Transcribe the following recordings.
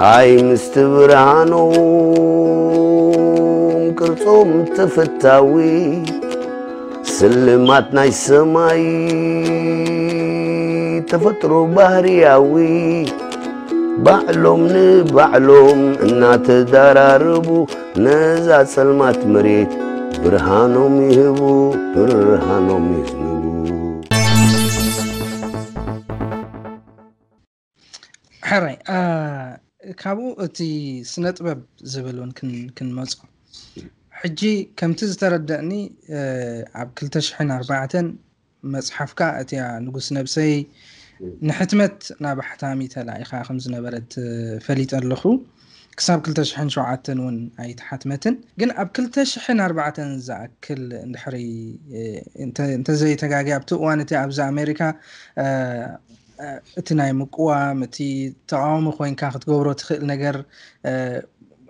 أي مستبرانو كرتوم تفتاوي سلمات ناي سماي تفترو بحرياوي بعلوم بعلوم انا تداراربو نزا سلمات مريت برهانو ميهبو برهانو ميزنبو حري آه ካብኡ እቲ ስነ ጥበብ ዝብል እውን ክንመፁ ሕጂ ከምቲ ዝተረድእኒ ኣብ 2 204 መፅሓፍካ እቲያ ንጉስ ነብሰይ ንሕትመት ናብ ሓታሚ ተላኢካ ከም ዝነበረት ፈሊጥ ኣለኹ ክሳብ 2ልተ 207 እውን ኣይተሓትመትን ግን ኣብ 2ልተ ኣርባዕተ ዝኣክል እንድሕሪ እንተዘይተጋጊ ኣብቲ እዋን እቲ ኣብዚ ኣሜሪካ እቲ ናይ ምቁዋም እቲ ተቃወሚ ኮይንካ ክትገብሮ ትክእል ነገር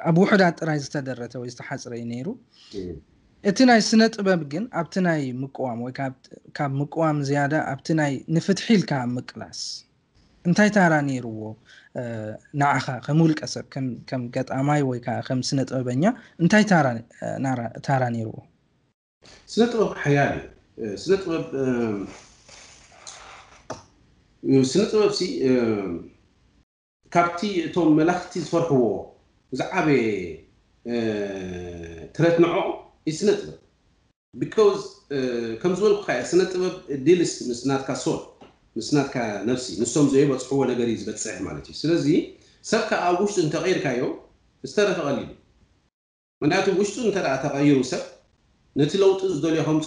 ኣብ ውሕዳት ጥራይ ዝተደረተ ወይ ዝተሓፅረ እዩ ነይሩ እቲ ናይ ስነ ጥበብ ግን ኣብቲ ናይ ምዋም ወይከካብ ምቁዋም ዝያደ ኣብቲ ናይ ንፍትሒልካ ምቅላስ እንታይ ታራ ነይርዎ ንዓኻ ከም ውልቀ ሰብ ከም ገጣማይ ወይከዓ ከም ስነ ጥበበኛ እንታይ ታራ ነይርዎ ስነጥበብ ሓያልዩ ነጥበብ ስነ ጥበብ ሲ ካብቲ እቶም መላእኽቲ ዝፈርሕዎ ዝዓበየ ትረት ንዕኦ እዩ ስነ ጥበብ ቢካዝ ከም ዝበልኩ ከዓ ስነ ጥበብ ዲልስ ምስ ናትካ ሶል ምስ ናትካ ነፍሲ ንሶም ዘይበፅሕዎ ነገር እዩ ዝበፅሕ ማለት እዩ ስለዚ ሰብካ ኣብ ውሽጡ እንተቀይርካዮ ዝተረፈ ቀሊሉ ምክንያቱ ውሽጡ እንተደኣ ተቀይሩ ሰብ ነቲ ለውጢ ዝደልዮ ከምፆ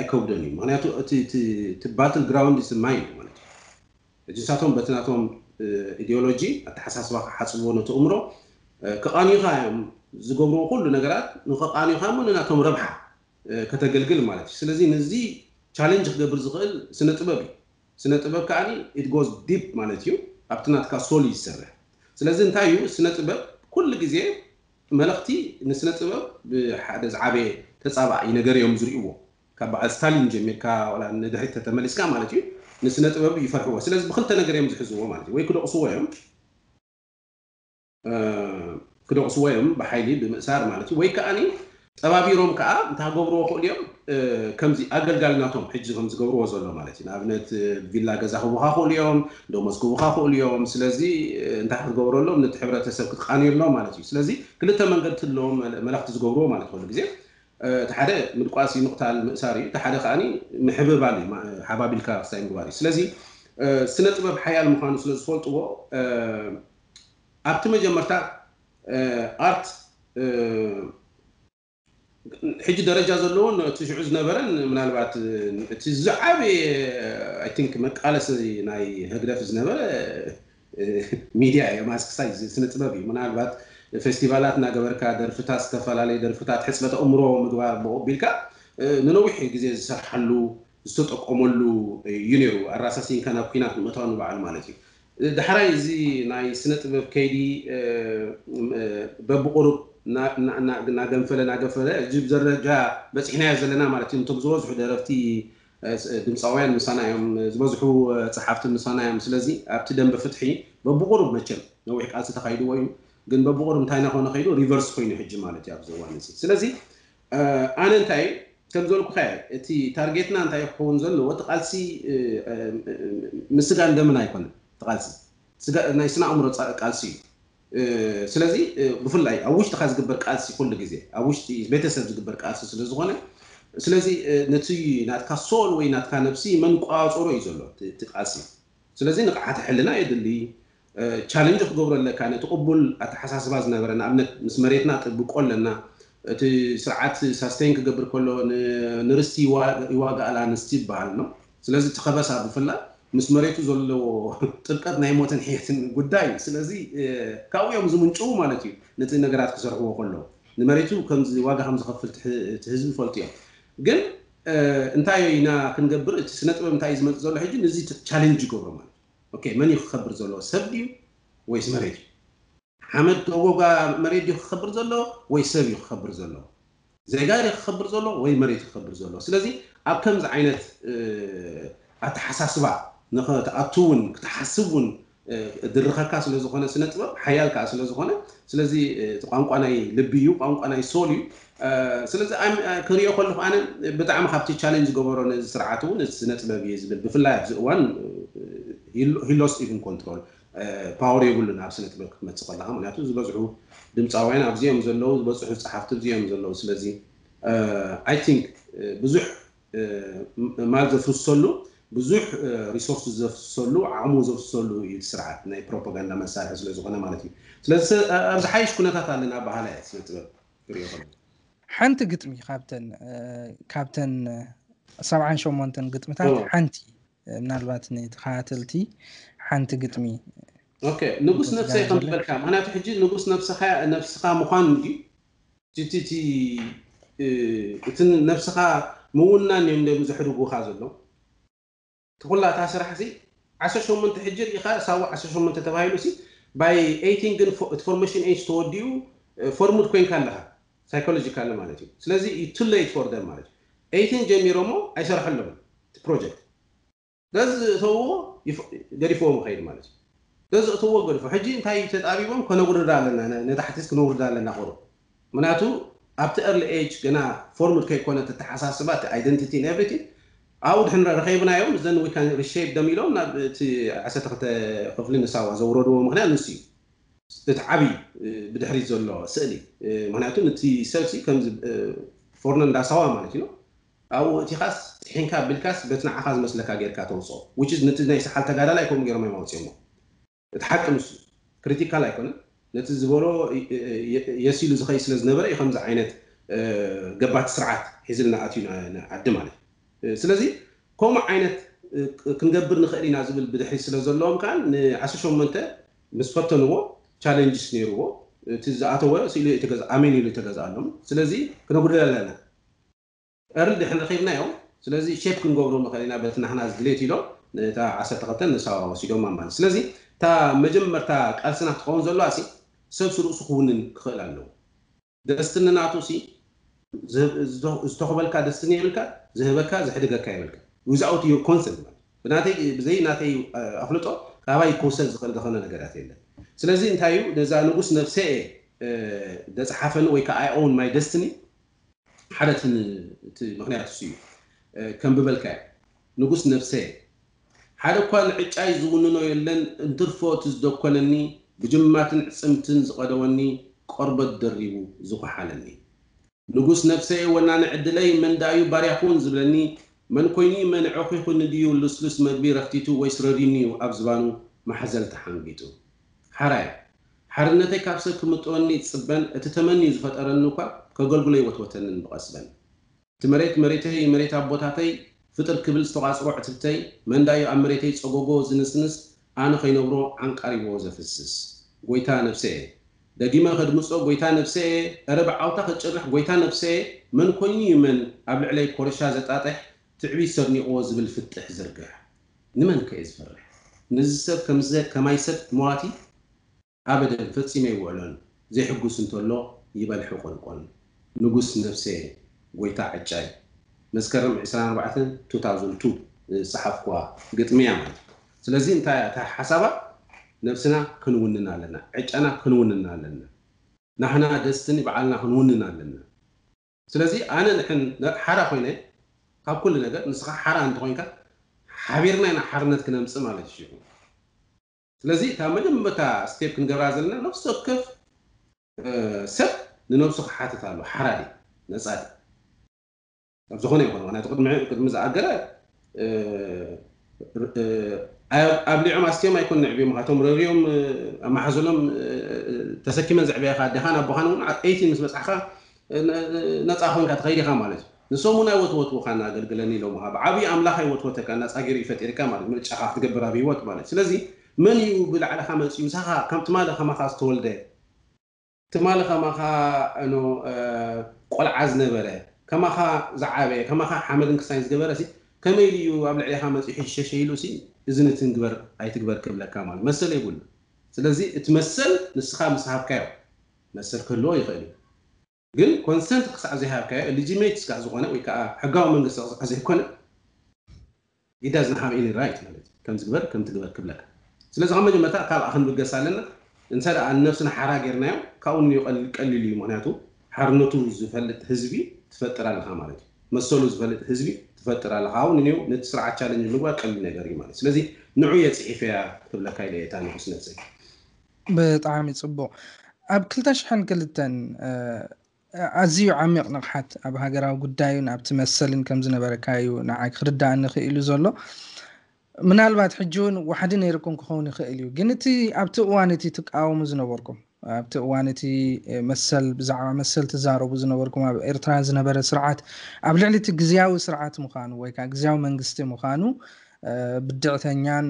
ኣይከብዶን እዩ ምክንያቱ እቲ ባትል ግራውንድ ስማይ እዩ ማለት እዩ ሕጂ ንሳቶም በቲ ናቶም ኢዲዮሎጂ ኣተሓሳስባ ክሓፅብዎ ነቲ እምሮ ክቃኒኻ እዮም ዝገብርዎ ኩሉ ነገራት ንከቃኒኻ ሞ ንናቶም ረብሓ ከተገልግል ማለት እዩ ስለዚ ንዚ ቻለንጅ ክገብር ዝኽእል ስነ ጥበብ እዩ ስነ ጥበብ ከዓኒ ኢት ጎዝ ዲፕ ማለት እዩ ኣብቲ ናትካ ሶል እዩ ስለዚ እንታይ እዩ ስነ ጥበብ ኩሉ ግዜ መልእክቲ ንስነ ጥበብ ብሓደ ዝዓበየ ተፃባኢ ነገር እዮም ዝርእዎ ካብ በዓል ስታሊን ጀሚርካ ንድሕሪ ተተመሊስካ ማለት እዩ ንስነ ጥበብ ይፈርሕዎ ስለዚ ብክልተ ነገር እዮም ዝሕዝዎ ማለት እዩ ወይ ክደቕስዎ እዮም ክደቕስዎ እዮም ብሓይሊ ብምእሳር ማለት እዩ ወይ ከዓኒ ጠባቢሮም ከዓ እንታይ ክገብርዎ ክእሉ እዮም ከምዚ ኣገልጋልናቶም ሕጂ ከም ዝገብርዎ ዘሎ ማለት እዩ ንኣብነት ቪላ ገዛ ክቡካ ክእሉ እዮም ደመዝ ክእሉ እዮም ስለዚ እንታይ ክትገብረሎም ነቲ ሕብረተሰብ ክትቃኒርሎም ማለት እዩ ስለዚ ክልተ መንገዲ ትለዎም መላእክቲ ዝገብርዎ ማለት ኮሉ ግዜ እቲ ሓደ ምድቋሲ ምቕታል ምእሳር እዩ እቲ ሓደ ከዓኒ ምሕብባል እዩ ሓባቢልካ ስታይ ምግባር እዩ ስለዚ ስነ ጥበብ ሓያል ምዃኑ ስለ ዝፈልጥዎ ኣብቲ መጀመርታ ኣርት ሕጂ ደረጃ ዘለዎን ትሽዑ ዝነበረን ምናልባት እቲ ዝዓበየ ኣይ ቲንክ መቃለሲ ናይ ህግደፍ ዝነበረ ሚድያ እዩ ማስክሳይ ስነ ጥበብ እዩ ምናልባት ፌስቲቫላትና ገበርካ ደርፍታት ዝተፈላለዩ ደርፍታት ሕፅበት ኣእምሮ ምግባር ኣቢልካ ንነዊሕ ግዜ ዝሰርሓሉ ዝተጠቀመሉ እዩ ነይሩ ኣራሳሲንካ ናብ ኩናት ንምእታው ንበዓሉ ማለት እዩ ዳሕራይ እዚ ናይ ስነ ጥበብ ከይዲ በብቁሩብ እናገንፈለ እናገንፈለ እዚ ደረጃ በፂሕናዮ ዘለና ማለት እዩ እንቶም ዝበዝሑ ደረፍቲ ድምፃውያን ምሳና እዮም ዝበዝሑ ፀሓፍቲ ምሳና እዮም ስለዚ ኣብቲ ደንበ ፍትሒ በብቁሩብ መቸም ነዊሕ ቃልሲ ተካይድዎ እዩ ግን በብቁር እንታይ ና ኮነ ከይዱ ሪቨርስ ኮይኑ ሕጂ ማለት እዩ ኣብዘዋ እዋን ስለዚ ኣነ እንታይ ከም ዝበልኩ ከ እቲ ታርጌትና እንታይ ክኸውን ዘለዎ እቲ ቃልሲ ምስጋን ደምን ኣይኮነን እቲ ቃልሲ ናይ ስና እምሮ ቃልሲ እዩ ስለዚ ብፍላይ ኣብ ውሽጢካ ዝግበር ቃልሲ ኩሉ ግዜ ኣብ ውሽጢ ቤተሰብ ዝግበር ቃልሲ ስለዝኮነ ስለዚ ነቲ ናትካ ሶል ወይ ናትካ ነብሲ መንቋፀሮ እዩ ዘሎ እቲ ቃልሲ ስለዚ ንቕዓት ሕልና የድሊ ቻለንጅ ክገብሮ ኣለካ ነቲ ቅቡል ኣተሓሳስባ ዝነበረና ኣብነት ምስ መሬትና ጥብቆ ኣለና እቲ ስርዓት ሳስተይን ክገብር ከሎ ንርስቲ ይዋጋእላ ኣንስቲ ይበሃል ኖ ስለዚ እቲ ከበሳ ብፍላይ ምስ መሬቱ ዘለዎ ጥብቀት ናይ ሞትን ሕየትን ጉዳይ እዩ ስለዚ ካብኡ እዮም ዝምንጭው ማለት እዩ ነቲ ነገራት ክሰርሕዎ ከለዉ ንመሬቱ ከምዚ ዋጋ ከም ዝኸፍል እቲ ህዝቢ ይፈልጡ እዮም ግን እንታይ ኢና ክንገብር እቲ ስነ ጥበብ እንታይ እዩ ዝመፅእ ዘሎ ሕጂ ንዚ ቻለንጅ ይገብሮ ማለት መን እ ክከብር ዘሎ ሰብ ዩ ወይ መሬት እዩ ሓመድ ጎጋ መሬት እዩ ክከብር ዘሎ ወይ ሰብ እዩ ክከብር ዘሎ ዘጋሪ ክከብር ዘሎ ወይ መሬት ክከብር ዘሎ ስለዚ ኣብ ከምዚ ዓይነት ኣተሓሳስባ ንተኣቱ ውን ክትሓስብ ውን ድርኸካ ስለዝኮነ ስነጥበብ ሓያል ከዓ ስለዝኮነ ስለዚ ቋንቋ ናይ ልቢ እዩ ቋንቋ ናይ ሶል እዩ ስለዚ ክሪኦ ከሉኩኣነ ብጣዕሚ ካብቲ ቻለንጅ ዝገበሮ ንእዚ ስርዓት ውን እቲ ስነ ጥበብ እዩ ዝብል ብፍላይ ኣዝእዋን هي لوست ايفن كنترول باور يبلو ناب سنة تبل كتمت سقلها مناتو زبزعو دمتاوين ابزيهم زلو زبزعو صحافتو زيهم زلو سلزي اي ثينك بزوح مال زفصلو بزوح ريسورس زفصلو عمو زفصلو يسرعات ناي بروباغندا مسارح زلو زغنا مالتي سلزي ارزحايش كنا تاتا لنا بحالا سنة تبل حنت قتمي كابتن كابتن سبعان شومونتن قتمتان حنتي ምናልባት ንቲካተልቲ ሓንቲ ግጥሚ ንጉስ ነብሰይ ከም ትበልካ ምክንያቱ ሕጂ ንጉስ ነብስኻ ምኳኑ እ እቲ ነብስኻ ምውናን እዮም ዶም ዝሕድጉካ ዘሎ ትኩላታ ስራሕ እዚ 18 ሕጂ ርኢኻ ሳዋ 18 ተባሂሉ ሲ ባይ 8 ግን ፎርሜሽን ኤጅ ተወዲኡ ፎርሙድ ኮይንካ ኣለካ ሳይኮሎጂካሊ ማለት እዩ ስለዚ ቱለይት ፎር ደም ማለት እዩ 8 ጀሚሮሞ ኣይሰርሐሎም ፕሮጀክት ገዝ እተዎ ገዲፎም ክኸይድ ማለት እዩ ገዝ እተዎ ገዲፎ ሕጂ እንታይ ተጣቢቦም ከነጉርዳ ኣለና ንታሕቲስ ክነጉርዳ ኣለና ቆሮ ምክንያቱ ኣብቲ ኤርሊ ኤጅ ገና ፎርምድ ከይኮነ ተተሓሳስባ እቲ ኣይደንቲቲን ኤቭሪቲን ኣብኡ ድሕን ረኸይብናዮም ዘን ዊካን ሪሼፕ ደም ኢሎም ናብ እቲ 12 ክፍሊ ንሳዋ ዘውረድዎ ምክንያት ንስ እዩ እቲ ዓብይ ብድሕሪት ዘሎ ስእሊ ምክንያቱ ነቲ ሰብሲ ከምዚ ፎርኖ እንዳሰዋ ማለት እዩ ኣብኡ እቲኻስ ጥሒንካ ኣቢልካስ በቲ ንዓኻ ዝመስለካ ጌርካ ተውፅኦ ውች ነቲ ናይ ሰሓል ተጋዳላይ ከምኡ ገሮም እዮም ኣውፅኦሞ እቲ ሓቂ ንሱ ክሪቲካል ኣይኮነን ነቲ ዝበሎ የሲሉ ዝኸይ ስለ ዝነበረ እዩ ከምዚ ዓይነት ገባቲ ስርዓት ሒዝልና ኣትዩ ዓዲ ማለት እዩ ስለዚ ከምኡ ዓይነት ክንገብር ንክእል ኢና ዝብል ብድሕሪ ስለ ዘለዎም ከዓ ን18 ምስ ፈተንዎ ቻለንጅስ ነይርዎ እቲ ዝኣተወ ስኢሉ ኣሜን ኢሉ የተገዛኣሎም ስለዚ ኣለና እርል ድሕን ረኺብና ዮም ስለዚ ሼፕ ክንገብሮ ንኽእል ኢና በቲ ናሕና ዝድሌት ኢሎም ነታ 12 ንሳ ወሲዶማ ማለት ስለዚ እታ መጀመርታ ቃልስና ክትኸውን ዘለዋ ሲ ሰብ ስርእሱ ክውንን ክኽእል ኣለዎ ደስትንናቱ ሲ ዝተኸበልካ ደስትኒ የብልካ ዝህበካ ዝሕድገካ የብልካ ዊዛውት ዮር ኮንሰንት ማለት ብናተይ ብዘይ ናተይ ኣፍልጦ ካባይ ክውሰን ዝኽእል ዝኾነ ነገራት የለን ስለዚ እንታይ እዩ ነዛ ንጉስ ነፍሰ ደፅሓፈኒ ወይከዓ ኣይኦውን ማይ ደስትኒ ሓደትእቲ ምክንያቱእዩ ከም ብበልካ ንጉስ ነፍሰ ሓደ እኳ ንዕጫይ ዝውንኖየለን እንትርፎቲ ዝደኮነኒ ብጅማትን ዕፅምትን ዝቐደወኒ ቆርበት ደሪቡ ዝወሓለኒ ንጉስ ነፍሰ ወና ንዕድለይ መንዳ ዩ ባርያኹን ዝብለኒ መን ኮይኑ መን ዕኺኹ ንድዩ ሉስሉስ መድቢ ረፍቲቱ ወይ ስረዲኒ እዩ ኣብ ዝባኑ ማሕዘልቲ ሓንጊጡ ሓረያ ሓርነተይ ካብ ሰብ ክምጥወኒ ዝፅበን እቲ ተመኒዩ ዝፈጠረኒ እኳ ከገልግሎይ ወትወተንን ብቐስበን እቲ መሬት መሬተይ መሬት ኣብ ቦታተይ ፍጥር ክብል ዝተቓጽሮ ዕትፍተይ መንዳዩ ኣብ መሬተይ ጸጐጎ ዝንስንስ ኣነ ኸይነብሮ ዓንቃሪቦ ዜፍስስ ጐይታ ነፍሰየ ደጊመ ኸድምጾ ጐይታ ነብሰኤ አረብ ዓውታ ኽትጭርሕ ጐይታ ነፍሰየ መን ኰይኑ እዩ መን ኣብ ልዕለይ ኰረሻ ዘጣጠሕ ትዕቢ ሰርኒቖዎ ዝብል ፍጥሕ ዝርግሕ ንመንከ እየ ዝፍርሕ ነዝ ሰብ ከምዘ ከማይ ሰት መዋቲት ኣበደን ፈጺመ ይውዕሎን ዘይሕጕስ እንተሎ ይበልሑ ቖንቈን ንጉስ ነፍሴ ጎይታ ዕጫይ መስከረም 24 2002 ዝፀሓፍክዋ ግጥሚ እያ ማለት ስለዚ እንታይ እታ ሓሳባ ነብስና ክንውንና ኣለና ዕጫና ክንውንና ኣለና ናሕና ደስትኒ በዓልና ክንውንና ኣለና ስለዚ ኣነ ንሕን ሓራ ኮይነ ካብ ኩሉ ነገር ንስኻ ሓራ እንተኮይንካ ሓቢርና ኢና ሓርነት ክነምፅእ ማለት እዩ ስለዚ እታ መጀመርታ ስቴፕ ክንገብራ ዘለና ነፍሲ ወከፍ ሰብ ننسخ حتى تعلو حرادي نسادي أبو زخوني يقول أنا أعتقد معي قد مزع أجرة آه، آه، آه، أبلي عم أستيا ما يكون نعبي ما هتوم رغيهم ما حزولهم تسكي من زعبي أخا دهان أبو خان ون أيتين مس مس أخا نت أخون كات غيري خامالج نسومنا وتو وتو خان أجر قلني لو ما هب عبي أم لخي وتو تك الناس أجر يفتير كمالج من أخا تجبر أبي وتو مالج لذي من يو بالعلى خامس يمسها كم تمالك خما خاص تولده ትማሊ ከማኻ ቆልዓ ዝነበረ ከማኻ ዝዓበየ ከማኻ ሓመድን ክሳይን ዝገበረ ከመይ ድዩ ኣብ ልዕሊኻ መፅሑ ይሸሸ ኢሉ እዚ ንትንግበር ኣይትግበር ክብለካ ማለት መሰል የብሉ ስለዚ እቲ መሰል ንስኻ ምስ መሰል ክህልዎ ይኽእል እዩ ግን ኮንሰንት ክሳዕ ዘይሃብካዮ ሌጂሜት ስካዕ ዝኾነ ወይ ሕጋዊ መንግስቲ ክሳዕ ዘይኮነ ኢዳዝ ንሓብ ኢን ራይት ማለት እዩ ከም ዝግበር ክብለካ ስለዚ ካብ መጀመርታ ካብኣ ክንብገስ ኣለና እንሰ ደኣ ነብስና ሓራ ጌርናዮ ካብኡ ቀሊል እዩ ምክንያቱ ሓርነቱ ዝፈልጥ ህዝቢ ትፈጥር ኣለካ ማለት እዩ መሰሉ ዝፈልጥ ህዝቢ ትፈጥር ኣለካ ኣብኡ ንኒው ነቲ ስርዓት ቻለንጅ ምግባር ቀሊል ነገር እዩ ማለት ስለዚ ንዑ የ ፅሒፈ ያ ክብለካ ኢለ የታ ንኩስ ነብሰይ ብጣዕሚ ፅቡቅ ኣብ 2ልተሽሕን ኣዝዩ ዓሚቕ ንቕሓት ኣብ ሃገራዊ ጉዳዩን ኣብቲ መሰልን ከም ዝነበረካ እዩ ንዓይ ክርዳእ ንኽኢሉ ዘሎ ምናልባት ሕጂ እውን ዋሓደ ነይርኩም ክኸውን ይኽእል እዩ ግን እቲ ኣብቲ እዋን እቲ ትቃወሙ ዝነበርኩም ኣብቲ እዋን እቲ መሰል ብዛዕባ መሰል ትዛረቡ ዝነበርኩም ኣብ ኤርትራ ዝነበረ ስርዓት ኣብ ልዕሊ እቲ ግዜያዊ ስርዓት ምዃኑ ከዓ ግዜያዊ መንግስቲ ምዃኑ ብድዕተኛን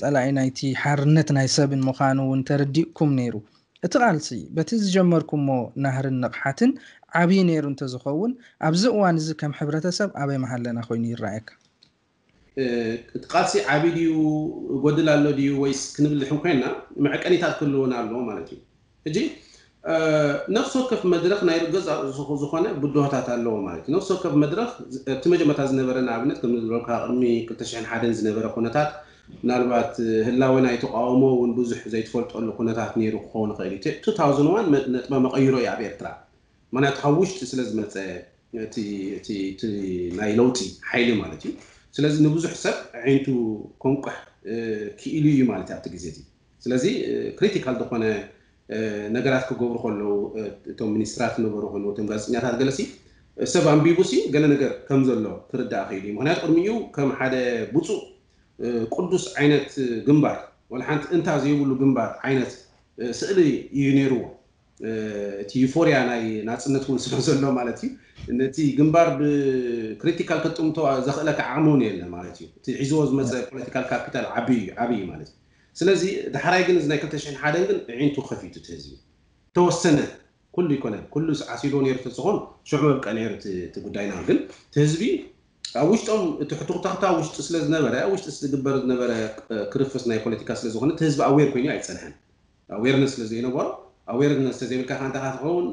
ፀላኢ ናይቲ ሓርነት ናይ ሰብን ምዃኑ እውን ተረዲእኩም ነይሩ እቲ ቃልሲ በቲ ዝጀመርኩምሞ ናህርን ንቕሓትን ዓብዪ ነይሩ እንተዝኸውን ኣብዚ እዋን እዚ ከም ሕብረተሰብ ኣበይ መሃለና ኮይኑ ይረኣየካ ቃልሲ ዓብይ ድዩ ጎድል ኣሎ ድዩ ወይስ ክንብል ድሕን ኮይንና መዐቀኒታት ክህልዎን ኣለዎ ማለት እዩ እጂ ነፍሲ ወከፍ መድረክ ናይ ገዛ ዝኾነ ብድሆታት ኣለዎ ማለት እዩ ነፍሲ ወከፍ መድረክ እቲ መጀመርታ ዝነበረ ንኣብነት ከም ዝበልካ ቅድሚ 201 ዝነበረ ኩነታት ምናልባት ህላዊ ናይ ተቃውሞ እውን ብዙሕ ዘይትፈልጠሉ ኩነታት ነይሩ ክኸውን ይኽእል እዩ 2001 ነጥበ መቐይሮ እዩ ኣብ ኤርትራ ምክንያቱ ካብ ውሽጢ ስለ ዝመፀ እቲ ናይ ለውጢ ሓይሊ ማለት እዩ ስለዚ ንብዙሕ ሰብ ዓይነቱ ኮንቋሕ ክኢሉ እዩ ማለት እዩ ኣብቲ ግዜ እዚ ስለዚ ክሪቲካል ዝኮነ ነገራት ክገብሩ ከለዉ እቶም ሚኒስትራት ነበሩ ኮይኑ እቶም ጋዜጠኛታት ገለሲ ሰብ ኣንቢቡ ሲ ገለ ነገር ከም ዘሎ ክርዳእ ክኢሉ እዩ ምክንያቱ ቅድሚኡ ከም ሓደ ብፁእ ቅዱስ ዓይነት ግንባር ወላ ሓንቲ እንታ ዘይብሉ ግንባር ዓይነት ስእሊ እዩ ነይርዎ تيفوريا ناي ناس نتون سلوزلو مالتي نتي جنبار كريتيكال كتومتو زخلك عمون يلا مالتي تعزوز مثلا بوليتيكال كابيتال عبي عبي مالتي سلازي دحراي جنز ناي كنتش عين حدا جن عين تو خفيت تهزي توسنة كل يكون كل عسيلون يرت صغون شو عمل كان يرت تقدين عقل تهزبي أوش تام تحطو تحت أوش تسلز نبرة أوش تسلز جنبار نبرة كرفس ناي بوليتيكال سلزغون تهزب أوير كوني عيد سنهن أويرنس لزينه برا ኣዌርነስ ተዘይብልካ ሓንታኻ ትኸውን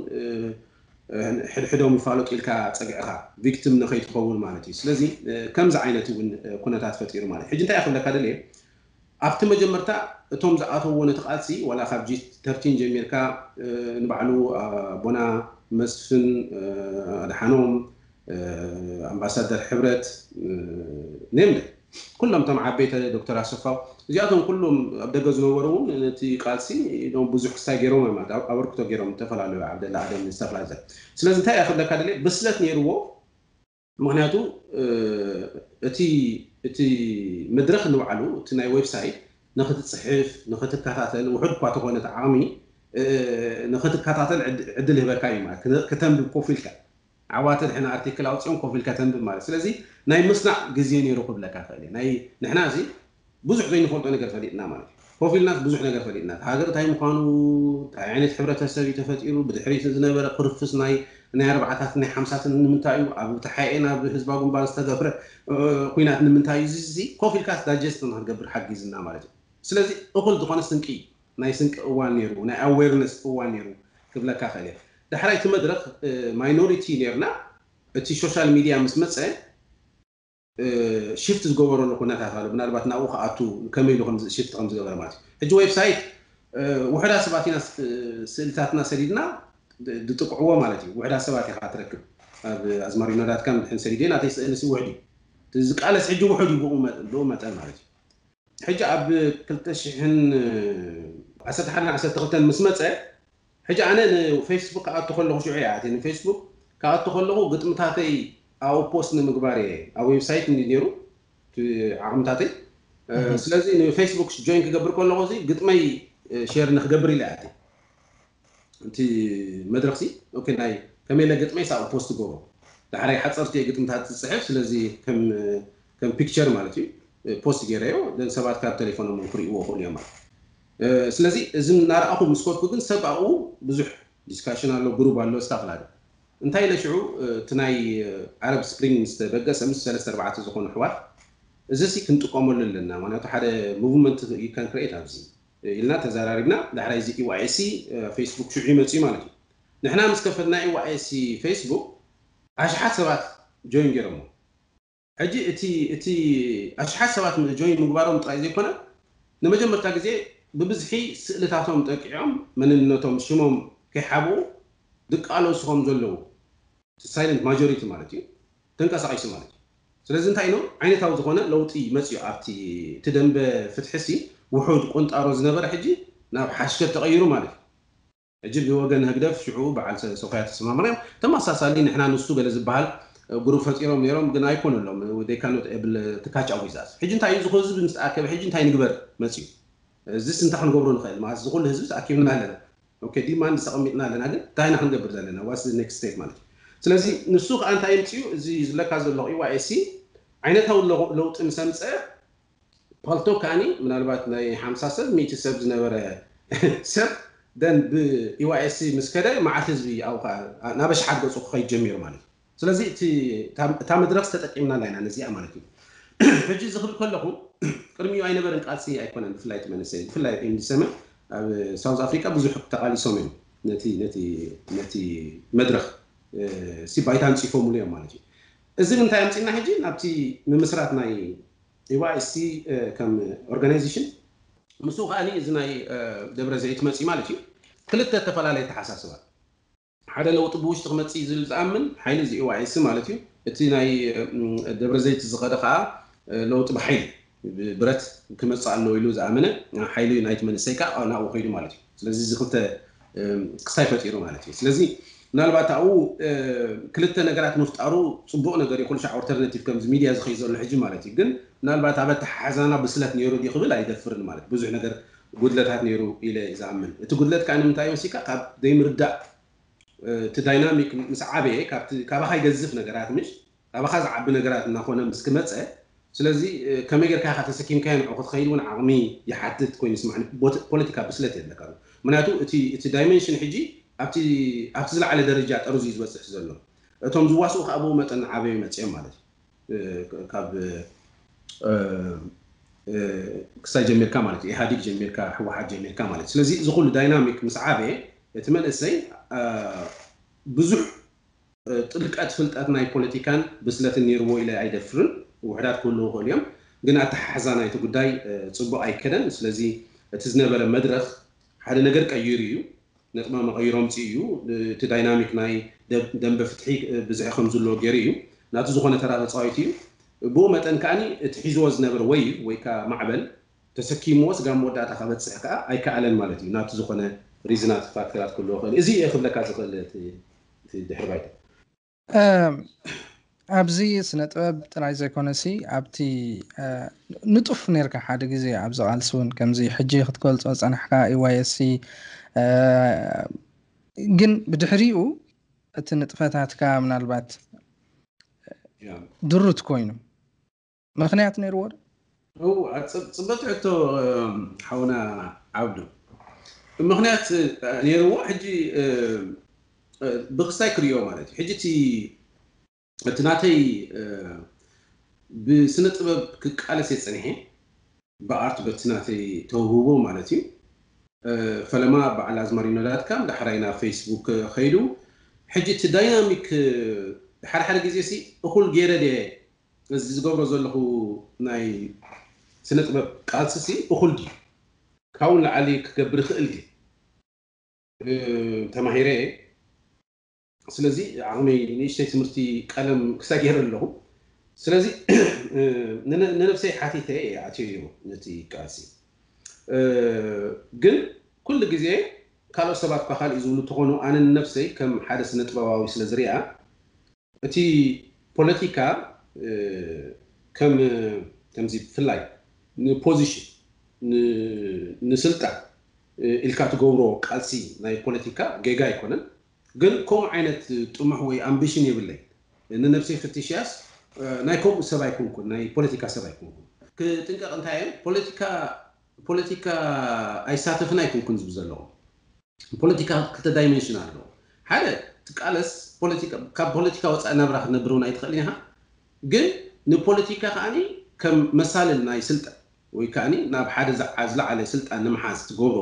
ሕድሕዶም ይፋለጡ ኢልካ ፀጊዕኻ ቪክቲም ንከይትኸውን ማለት እዩ ስለዚ ከምዚ ዓይነት እውን ኩነታት ፈጢሩ ማለት እዩ ሕጂ እንታይ ይክብለካ ደልየ ኣብቲ መጀመርታ እቶም ዝኣተውዎ ነቲ ቃልሲ ዋላ ካብ ጂ ተርቲን ጀሚርካ ንባዕሉ ቦና መስፍን ኣድሓኖም ኣምባሳደር ሕብረት ነምደ كلهم تم عبيت الدكتور اسفا زياتهم كلهم ابدا زورون يعني نتي قالسي دون بوزو حسا غيرو ما اوركتو غيرو متفال على عبد الله عدم ستابلايزر سلاز انت ياخذ لك هذا بسلت نيرو مغنياتو آه، اتي اتي مدرخ نوعلو تناي ويب سايت نخت تصحيف نخت كاتاتل وحد كوات عامي آه، نخت كاتاتل عد عد الهبكاي ما كتم بكوفيلكا عواتد حنا ارتيكل اوتسيون كوفيل كاتن بالمال سلازي ناي مصنع غزي نيرو قبل كافالي ناي نحنا زي بزح زين نفوتو نغير فريقنا مالك كوفيل ناس بزح نغير فريقنا هاجر تاي مكانو تاي عينت حبره تسوي تفاتيرو بدحريس زنبر قرفس ناي ناي اربعه ثلاث ناي خمسه نمنتاي ابو تحاينا بحزب ابو مبارك تغفر كوينات نمنتاي زي زي كوفيل كاس داجست نهار قبل حق زنا مالك سلازي اقل دخان سنقي ناي سنق اوان نيرو ناي اويرنس اوان نيرو قبل كافالي دحرايت مدرخ ماينوريتي آه، نيرنا اتي سوشيال ميديا مسمص شيفت آه، زغبر نو كنا تاعو بنال بات ناو خاتو كمي لو شيفت خمس زغبر مات حج ويب سايت آه، وحدا سباتي ناس سلتاتنا سريدنا دتقعوه مالتي وحدا سباتي خاتركب اب ازمارينا دات كان حن سريدين اتي سنس وحدي تزقالس حج وحدي بو مات بو مات مالتي حج اب كلتش حن عسد حنا عسد تغتن مسمصه حجا انا فيسبوك ادخل له شويه عاد يعني فيسبوك كادخل له قلت متاتي او بوست نمقباري او ويب سايت نديرو عم تاتي سلازي فيسبوك جوين كبر كل غوزي قلت ماي شير نخبري لا عادي انت مدرسي اوكي ناي كم الا قلت ماي صار بوست جو دحري حصرتي قلت متات الصحيح سلازي كم كم بيكتشر مالتي بوست غيره ده سبات كاب تليفون من فري هو اليوم ስለዚ እዚ እናረኣኹ ምስ ኮድኩ ግን ሰብ ኣብኡ ብዙሕ ዲስካሽን ኣሎ ግሩብ ኣሎ ዝተፍላለ እንታይ ለሽዑ እቲ ናይ ዓረብ ስፕሪንግ ምስተበገሰ ምስ ሰለስተ ኣርባዕተ ዝኾኑ ኣሕዋት እዚ ሲ ክንጥቀመሉ ኣለና ምክንያቱ ሓደ ሙቭመንት ዩካን ክርኤት ኣብዚ ኢልና ተዘራሪብና ዳሕራይ እዚ ኢዋኤሲ ፌስቡክ ሽዑ ይመፅኡ ማለት እዩ ንሕና ምስ ከፈትና ኢዋኤሲ ፌስቡክ ኣሽሓት ሰባት ጆይን ገይሮሞ ሕጂ እቲ እቲ ኣሽሓት ሰባት ጆይን ምግባሮም ጥራይ ዘይኮነ ንመጀመርታ ግዜ ብብዝሒ ስእልታቶም ጠቂዖም መንነቶም ሽሞም ከይሓብኡ ዝቃለሱኹም ዘለዉ ሳይለንት ማጆሪቲ ማለት እዩ ተንቀሳቂሱ ማለት እዩ ስለዚ እንታይ ኢኖ ዓይነታዊ ዝኮነ ለውጢ መፅኡ ኣብቲ እቲ ደንበ ፍትሕሲ ውሑድ ቆንጣሮ ዝነበረ ሕጂ ናብ ሓሽከት ተቀይሩ ማለት እዩ ሕጂ ብወገን ህግደፍ ሽዑ በዓል ሰውካያ ተሰማምርዮም ተመሳሳሊ ንሕና ንሱ ገለ ዝበሃል ግሩፕ ፈፂሮም ነሮም ግን ኣይኮኑ ኣሎም ካኖት ብል ትካች ኣዊዛዝ ሕጂ እንታይ እዩ ዝኮ ምስተኣከበ ሕጂ እንታይ ንግበር መፅ እዩ እዚ እንታይ ክንገብሮ ንኽእል ማለት ዝኩሉ ህዝቢ ተኣኪብና ኣለና ኦኬ ዲማንድ ተቐሚጥና ኣለና ግን እንታይ ኢና ክንገብር ዘለና ዋስ ኔክስት ስቴት ማለት እዩ ስለዚ ንሱ ከዓ እንታይ የምፅኡ እዚ ዝብለካ ዘሎ ኢዋኤሲ ዓይነታዊ ለውጢ ምስ ኣምፀ ፓልቶ ከዓኒ ምናልባት ናይ ሓምሳ ሰብ ሚእቲ ሰብ ዝነበረ ሰብ ደን ብኢዋኤሲ ምስ ከደ መዓልቲ ህዝቢ ኣብኡ ከዓ ናብ ኣሽሓት ገፁ ክኸይድ ጀሚሩ ማለት እዩ ስለዚ እታ መድረክ ዝተጠቂምና ኣለና ነዚኣ ማለት እዩ فجز خبر كله قرمي أي نبرن قال سي أيكون عند فلايت من السنة فلايت من السنة ساوث أفريقيا بزح تقالي سومن نتي نتي نتي مدرخ سي بايتان سي فومولي أم مالجي إذا أنت أنت إن هجي نبتي من مسرات ناي إيوا سي كم أورجانيزيشن مسوق علي إذا ناي دبر زيت مسي مالجي كلتا تفعل عليه تحساس واحد حدا لو تبوش تغمت سي زل زامن حين زي إيوا سي مالتي إتي ناي دبر زيت زغدا خا ለውጢ ብሓይሊ ብረት ክመፅእ ኣለዎ ኢሉ ዝኣመነ ሓይሊ ናይቲ መንእሰይ ከዓ ናብኡ ኮይኑ ማለት እዩ ስለዚ እዚ ክልተ ክሳይ ፈጢሩ ማለት እዩ ስለዚ ምናልባት ኣብኡ ክልተ ነገራት ምፍጣሩ ፅቡቅ ነገር እዩ ኩሉ ሻዕ ከምዚ ሚድያ ዝኸይ ዘሎ ሕጂ ማለት እዩ ግን ምናልባት ኣብ ኣተሓሓዛና ብስለት ነይሩ ድ ክብል ኣይደፍርን ማለት እዩ ብዙሕ ነገር ጉድለታት ነይሩ ኢለ ዝኣምን እቲ ጉድለት ከዓ ንምንታይ ወሲካ ካብ ዘይምርዳእ እቲ ዳይናሚክ ምስ ዓበየ ካብኻ ይገዝፍ ነገራት ምሽ ካብኻ ዝዓቢ ነገራት እናኮነ ምስ ክመፀ سلازي كما غير كاحه تسكين كان او تخيل ون عقمي يحدد كوين يسمعني بوليتيكا بسلت عندك مناتو تي تي دايمنشن حجي ابتي ابتزل على درجات ارزي بس حزلو اتوم زواسو خابو متن عابي متي مالك كاب كساي جميل كامالك ايهاديك جميل كا واحد جميل كامالك سلازي زقول دايناميك مسعابي يتمل اسي بزح طلقات فلطات ناي بوليتيكان بسلت نيرو الى ايدفرن وحدات كل اليوم قلنا تحزانا يتقداي تصبوا أي كذا سلزي تزنبل المدرخ هذا نقدر كيريو نقدر ما غيرهم تيو تديناميك ناي دم بفتحي بزعي خمس لوجيريو ناتزخون ترى تصايتيو بو متن كاني تحيزوا زنبل وي وي كمعبل تسكيم واس قام ودا تخبط سحقة أي كعلن مالتي ناتزخون ريزنات فاكرات كل أخرى إزاي أخذ لك هذا كل تدحر ኣብዚ ስነ ጥበብ ጥራይ ዘይኮነሲ ኣብቲ ንጡፍ ነርካ ሓደ ግዜ ኣብዚ ቃልሲ እውን ከምዚ ሕጂ ክትገልፆ ፀናሕካ ኢዋየሲ ግን ብድሕሪኡ እቲ ንጥፈታትካ ምናልባት ድሩት ኮይኑ ምክንያት ነይርዎ ዶ ፅበት ሕቶ ሓውና ዓብዱ ምክንያት ነይርዎ ሕጂ ብክሳይ ክርዮ ማለት እዩ ሕጂ እቲ እቲ ናተይ ብስነ ጥበብ ክቃለስ የፅንሐ ብኣርት በቲ ናተይ ተውህቦ ማለት እዩ ፈለማ በዓል ኣዝማሪ ነዳትካ ዳሕራይ ናብ ፌስቡክ ከይዱ ሕጂ እቲ ዳይናሚክ ሓደሓደ ግዜ ሲ እኩል ገይረ ደ እዚ ዝገብሮ ዘለኹ ናይ ስነ ጥበብ ቃልሲ ሲ እኩል ድዩ ካብኡ ንላዓሊ ክገብር ይኽእል ድ ተማሂረ እየ ስለዚ ዓቕሚ ንእሽተይ ትምህርቲ ቀለም ገይረ ኣለኹ ስለዚ ንነብሰይ ሓቲተ እየ ኣትዮ እዩ ነቲ ቃልሲ ግን ኩሉ ግዜ ካልኦት ሰባት ኳ ካልእ ዝብሉ እንትኾኑ ኣነ ንነፍሰይ ከም ሓደ ስነ ጥበባዊ ስለ ዝርኣ እቲ ፖለቲካ ከም ከምዚ ብፍላይ ንፖዚሽን ንስልጣን ኢልካ ትገብሮ ቃልሲ ናይ ፖለቲካ ጌጋ ኣይኮነን ግን ከምኡ ዓይነት ጥሙሕ ወይ ኣምቢሽን የብለይ ንነብሰይ ፍትሽያስ ናይ ከምኡ ሰብ ኣይኮንኩን ናይ ፖለቲካ ሰብ ኣይኮንኩን ክጥንቀቕ እንታይ እዮም ፖለቲካ ፖለቲካ ኣይሳተፍን ኣይኮንኩን ዝብል ዘለዎ ፖለቲካ ክልተ ዳይሜንሽን ኣለዎ ሓደ ትቃለስ ካብ ፖለቲካ ወፃኢ ናብራ ክትነብር እውን ኣይትኽእልን ኢኻ ግን ንፖለቲካ ከዓኒ ከም መሳልል ናይ ስልጣን ወይ ከዓኒ ናብ ሓደ ዝለዓለ ስልጣን ንምሓዝ ትገብሮ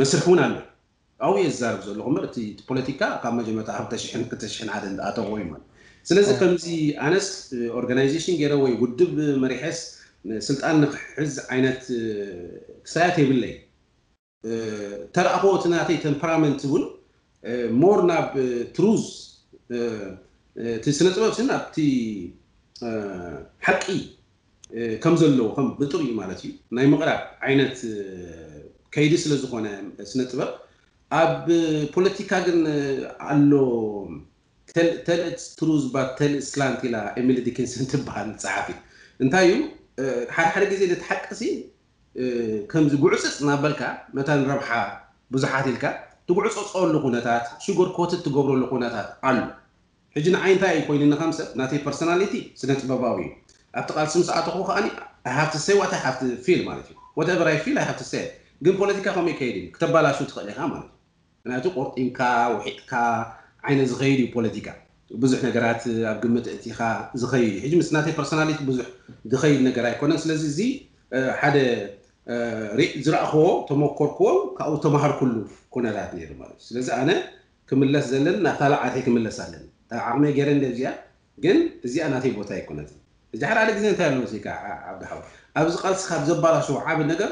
መስርሕ እውን ኣሎ ኣብኡ እየ ዝዛረብ ዘለኹ እምበር እቲ ፖለቲካ ካብ መጀመርታ ኣብ ተሽሕን ክተሽሕን ሓደ እንዳኣተወ እዩ ማለት ስለዚ ከምዚ ኣነስ ኦርጋናይዜሽን ገይረ ወይ ውድብ መሪሐስ ስልጣን ንክሕዝ ዓይነት ክሳያት የብለይ ተረእኽቦት ናተይ ተምፐራመንት እውን ሞር ናብ ትሩዝ እቲ ስነ ጥበብሲ ናብቲ ሓቂ ከም ዘለዎ ከም ብጥር እዩ ማለት እዩ ናይ ምቕራብ ዓይነት ከይዲ ስለዝኮነ ስነ ጥበብ ኣብ ፖለቲካ ግን ኣሎ ተልእት ትሩዝ ባ ተልእት ስላንት ኢላ ኤሚሊ ዲኪንሰን ትበሃል ፀሓፊ እንታይ እዩ ሓደ ሓደ ግዜ ነተሓቀሲ ከምዚ ጉዕፅፅ ናበልካ መታ ንረብሓ ብዙሓት ኢልካ ትጉዕፀፀሉ ኩነታት ሽጎር ኮትት ትገብረሉ ኩነታት ኣሎ ሕጂ ንዓይ እንታይ እዩ ኮይኑ ንከምሰብ ናተይ ፐርሶናሊቲ ስነ ጥበባዊ እዩ ኣብቲ ቃልሲ ምስ ኣተኹ ከዓኒ ሃፍቲ ሰይ ዋት ሃፍቲ ፊል ማለት እዩ ወትቨር ኣይ ፊል ሃፍቲ ሰይ ግን ፖለቲካ ከመይ ከይድ እዩ ክተባላሹ ትኽእል ኢኻ ማለት እዩ ምክንያቱ ቁርጢ ኢምካ ውሒጥካ ዓይነ ዝኸይድ እዩ ፖለቲካ ብዙሕ ነገራት ኣብ ግምት እቲኻ ዝኸይድ እዩ ሕጂ ምስ ናተይ ፐርሶናሊቲ ብዙሕ ዝኸይድ ነገር ኣይኮነን ስለዚ እዚ ሓደ ዝረእኽዎ ተመኮርክዎ ካብኡ ተማሃርኩሉ ኩነታት ነይሩ ማለት እዩ ስለዚ ኣነ ክምለስ ዘለን ናታ ልዓተይ ክምለስ ኣለኒ ኣብ ዓቕሜ ገይረ እንደዚያ ግን እዚኣ ናተይ ቦታ ኣይኮነት እዚ ሓደ ሓደ ግዜ እንታይ ኣለዎ ዚካ ዓብድሓዊ ኣብዚ ቃልስካ ብዘባላሽዎ ዓብ ነገር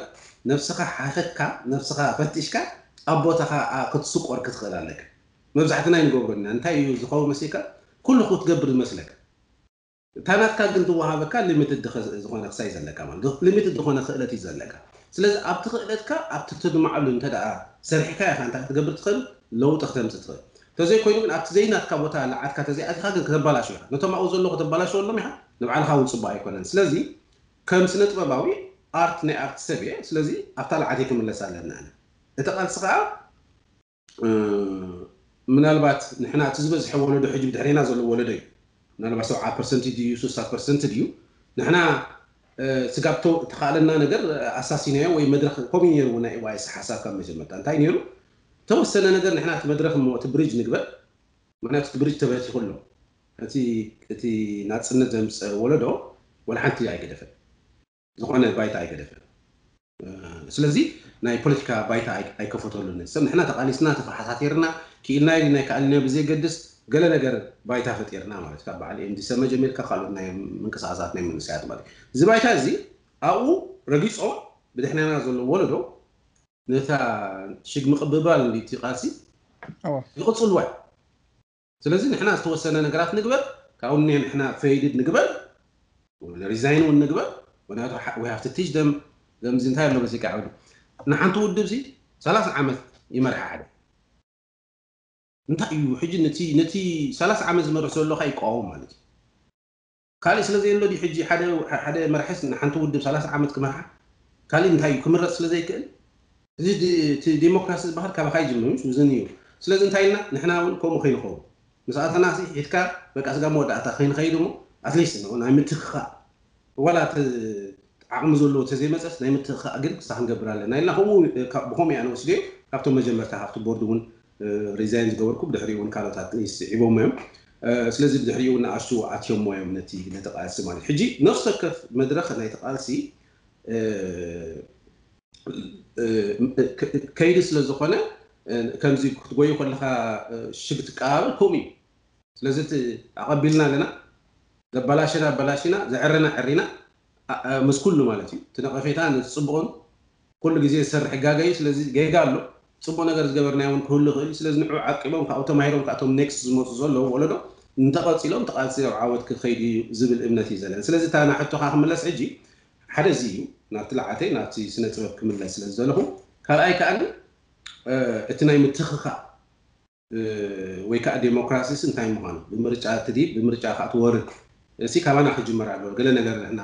ነፍስኻ ሓኸትካ ነፍስኻ ፈቲሽካ ኣብ ቦታኻ ክትስቆር ክትኽእል ኣለክ መብዛሕትና ይንገብሩና እንታይ እዩ ዝኸውን መሲካ ኩሉ ክትገብር ዝመስለካ እታ ናትካ ግን ትወሃበካ ሊሚትድ ዝኾነ ክሳይ ዘለካ ማለት ሊሚትድ ዝኾነ ክእለት እዩ ዘለካ ስለዚ ኣብቲ ክእለትካ ኣብቲ ትድማዓሉ እንተ ደኣ ሰሪሕካ ኢኻ እንታይ ክትገብር ትኽእል ለውጢ ክተምፅእ ትኽእል ተዘይኮይኑ ግን ኣብቲ ዘይናትካ ቦታ ለዓትካ ተዘይኣትካ ግን ክተባላሽ ኢኻ ነቶም ኣብኡ ዘሎ ክተባላሸሎም ኢኻ ንባዕልኻ እውን ፅቡቅ ኣይኮነን ስለዚ ከም ስነ ጥበባዊ ኣርት ናይ ኣርት ሰብ እየ ስለዚ ኣብታ ለዓት ይክምለስ ኣለና ኣነ እቲ ቃልሲ ከዓ ምናልባት ንሕና እቲ ዝበዝሐ ወለዶ ሕጂ ብድሕሪና ዘሎ ወለዶ እዩ ምናልባት ሰብዓ ፐርሰንት ድዩ ሶስታት ፐርሰንት ድዩ ንሕና ስጋብቶ ተካእለና ነገር ኣሳሲናዮ ወይ መድረክ ከምኡ ነይሩ ናይ ዋይስ ሓሳብ ካብ መጀመርታ እንታይ ነይሩ ተወሰነ ነገር ንሕና እቲ መድረክ እሞ እቲ ብሪጅ ንግበር ምክንያቱ እቲ ብሪጅ ተበቲኹ ኣሎ እቲ ናፅነት ዘምፀ ወለዶ ወላ ሓንቲ ኣይገደፈን ዝኮነ ባይታ ኣይገደፈን ስለዚ ናይ ፖለቲካ ባይታ ኣይከፈተሉን ንሕና ተቃሊስና ተፈሓሳቲርና ክኢልና ኢልና ይከኣልና ብዘይገድስ ገለ ነገር ባይታ ፈጢርና ማለት ካብ በዓል እም ዝሰመ ጀሚርካ ካልኦት ናይ ምንቅስቃሳት ናይ መንስያት ማለት እዩ እዚ ባይታ እዚ ኣብኡ ረጊፆም ብድሕናና ዘሎ ወለዶ ነታ ሽግሚ ቅብባል ቲ ቃልሲ ይቕፅልዋ ስለዚ ንሕና ዝተወሰነ ነገራት ንግበር ካብኡ ኒ ንሕና ፈይድድ ንግበር ሪዛይን እውን ንግበር ምክንያቱ ሃፍቲ ቲች ደም ዘምዚ እንታይ ኣሎ በዚ ቃዕብሉ ንሓንቲ ውድብ እዚ ሰላሳ ዓመት ይመርሓ ሓደ እንታይ እዩ ሕጂ ነቲ ነቲ ሰላሳ ዓመት ዝመርሕ ዘሎ ካ ይቃወም ማለት እዩ ካልእ ስለ ዘየሎ ድ ሕጂ ሓደ መርሒስ ንሓንቲ ውድብ ሰላሳ ዓመት ክመርሓ ካልእ እንታይ እዩ ክምረፅ ስለ ዘይክእል እዚ እቲ ዴሞክራሲ ዝበሃል ካባካ ይጅምር ምስ ውዝን እዩ ስለዚ እንታይ ኢልና ንሕና እውን ከምኡ ከይንኸውን ምስኣተና ሒድካ በቃ ስጋ መወዳእታ ከይንኸይድ ሞ ኣትሊስት ናይ ምትክኻእ ዋላ عقم زلو تزيم أساس نايم تخاقل ساهم قبر على نايل نخمو بخوم يعني وسجي كابتو مجلة تحافتو بوردون ريزاينز قوركو بدحريون كارو تاتنيس عبو مهم سلازي بدحريون عشتو عاتيوم مهم نتي نتقال سمالي حجي نفس كف مدرخة نتقال سي كايد سلازو خانا كمزي كتقوي يقول لها شبت كابل كومي سلازي عقبلنا لنا زبلاشنا بلاشنا زعرنا عرنا ምስ ኩሉ ማለት እዩ እቲ ነቐፌታ ነቲ ፅቡቕን ኩሉ ግዜ ዝሰርሕ ጋጋዩ ስለዚ ገጋ ኣሎ ፅቡቅ ነገር ዝገበርናዮ እውን ክህሉ ይኽእል ስለዚ ንዑ ዓቂቦም ካብኡ ተማሂሮም ካብቶም ኔክስ ዝመፁ ዘለዉ ወለዶ እንተቐፂሎም ተቃፂ ዓወት ክከይድ እዩ ዝብል እምነት እዩ ዘለና ስለዚ እታ ናሕቶካ ክምለስ ሕጂ ሓደ እዚ እዩ ናብቲ ላዓተይ ናብቲ ስነ ፅበብ ክምለስ ስለ ዘለኹ ካልኣይ ከዓኒ እቲ ናይ ምትኽኻዕ ወይ ከዓ ዴሞክራሲስ እንታይ ምኳኑ ብምርጫ ትዲብ ብምርጫ ከዓ ትወርድ እሲ ካባና ክጅመር ኣለ ገለ ነገር ንሕና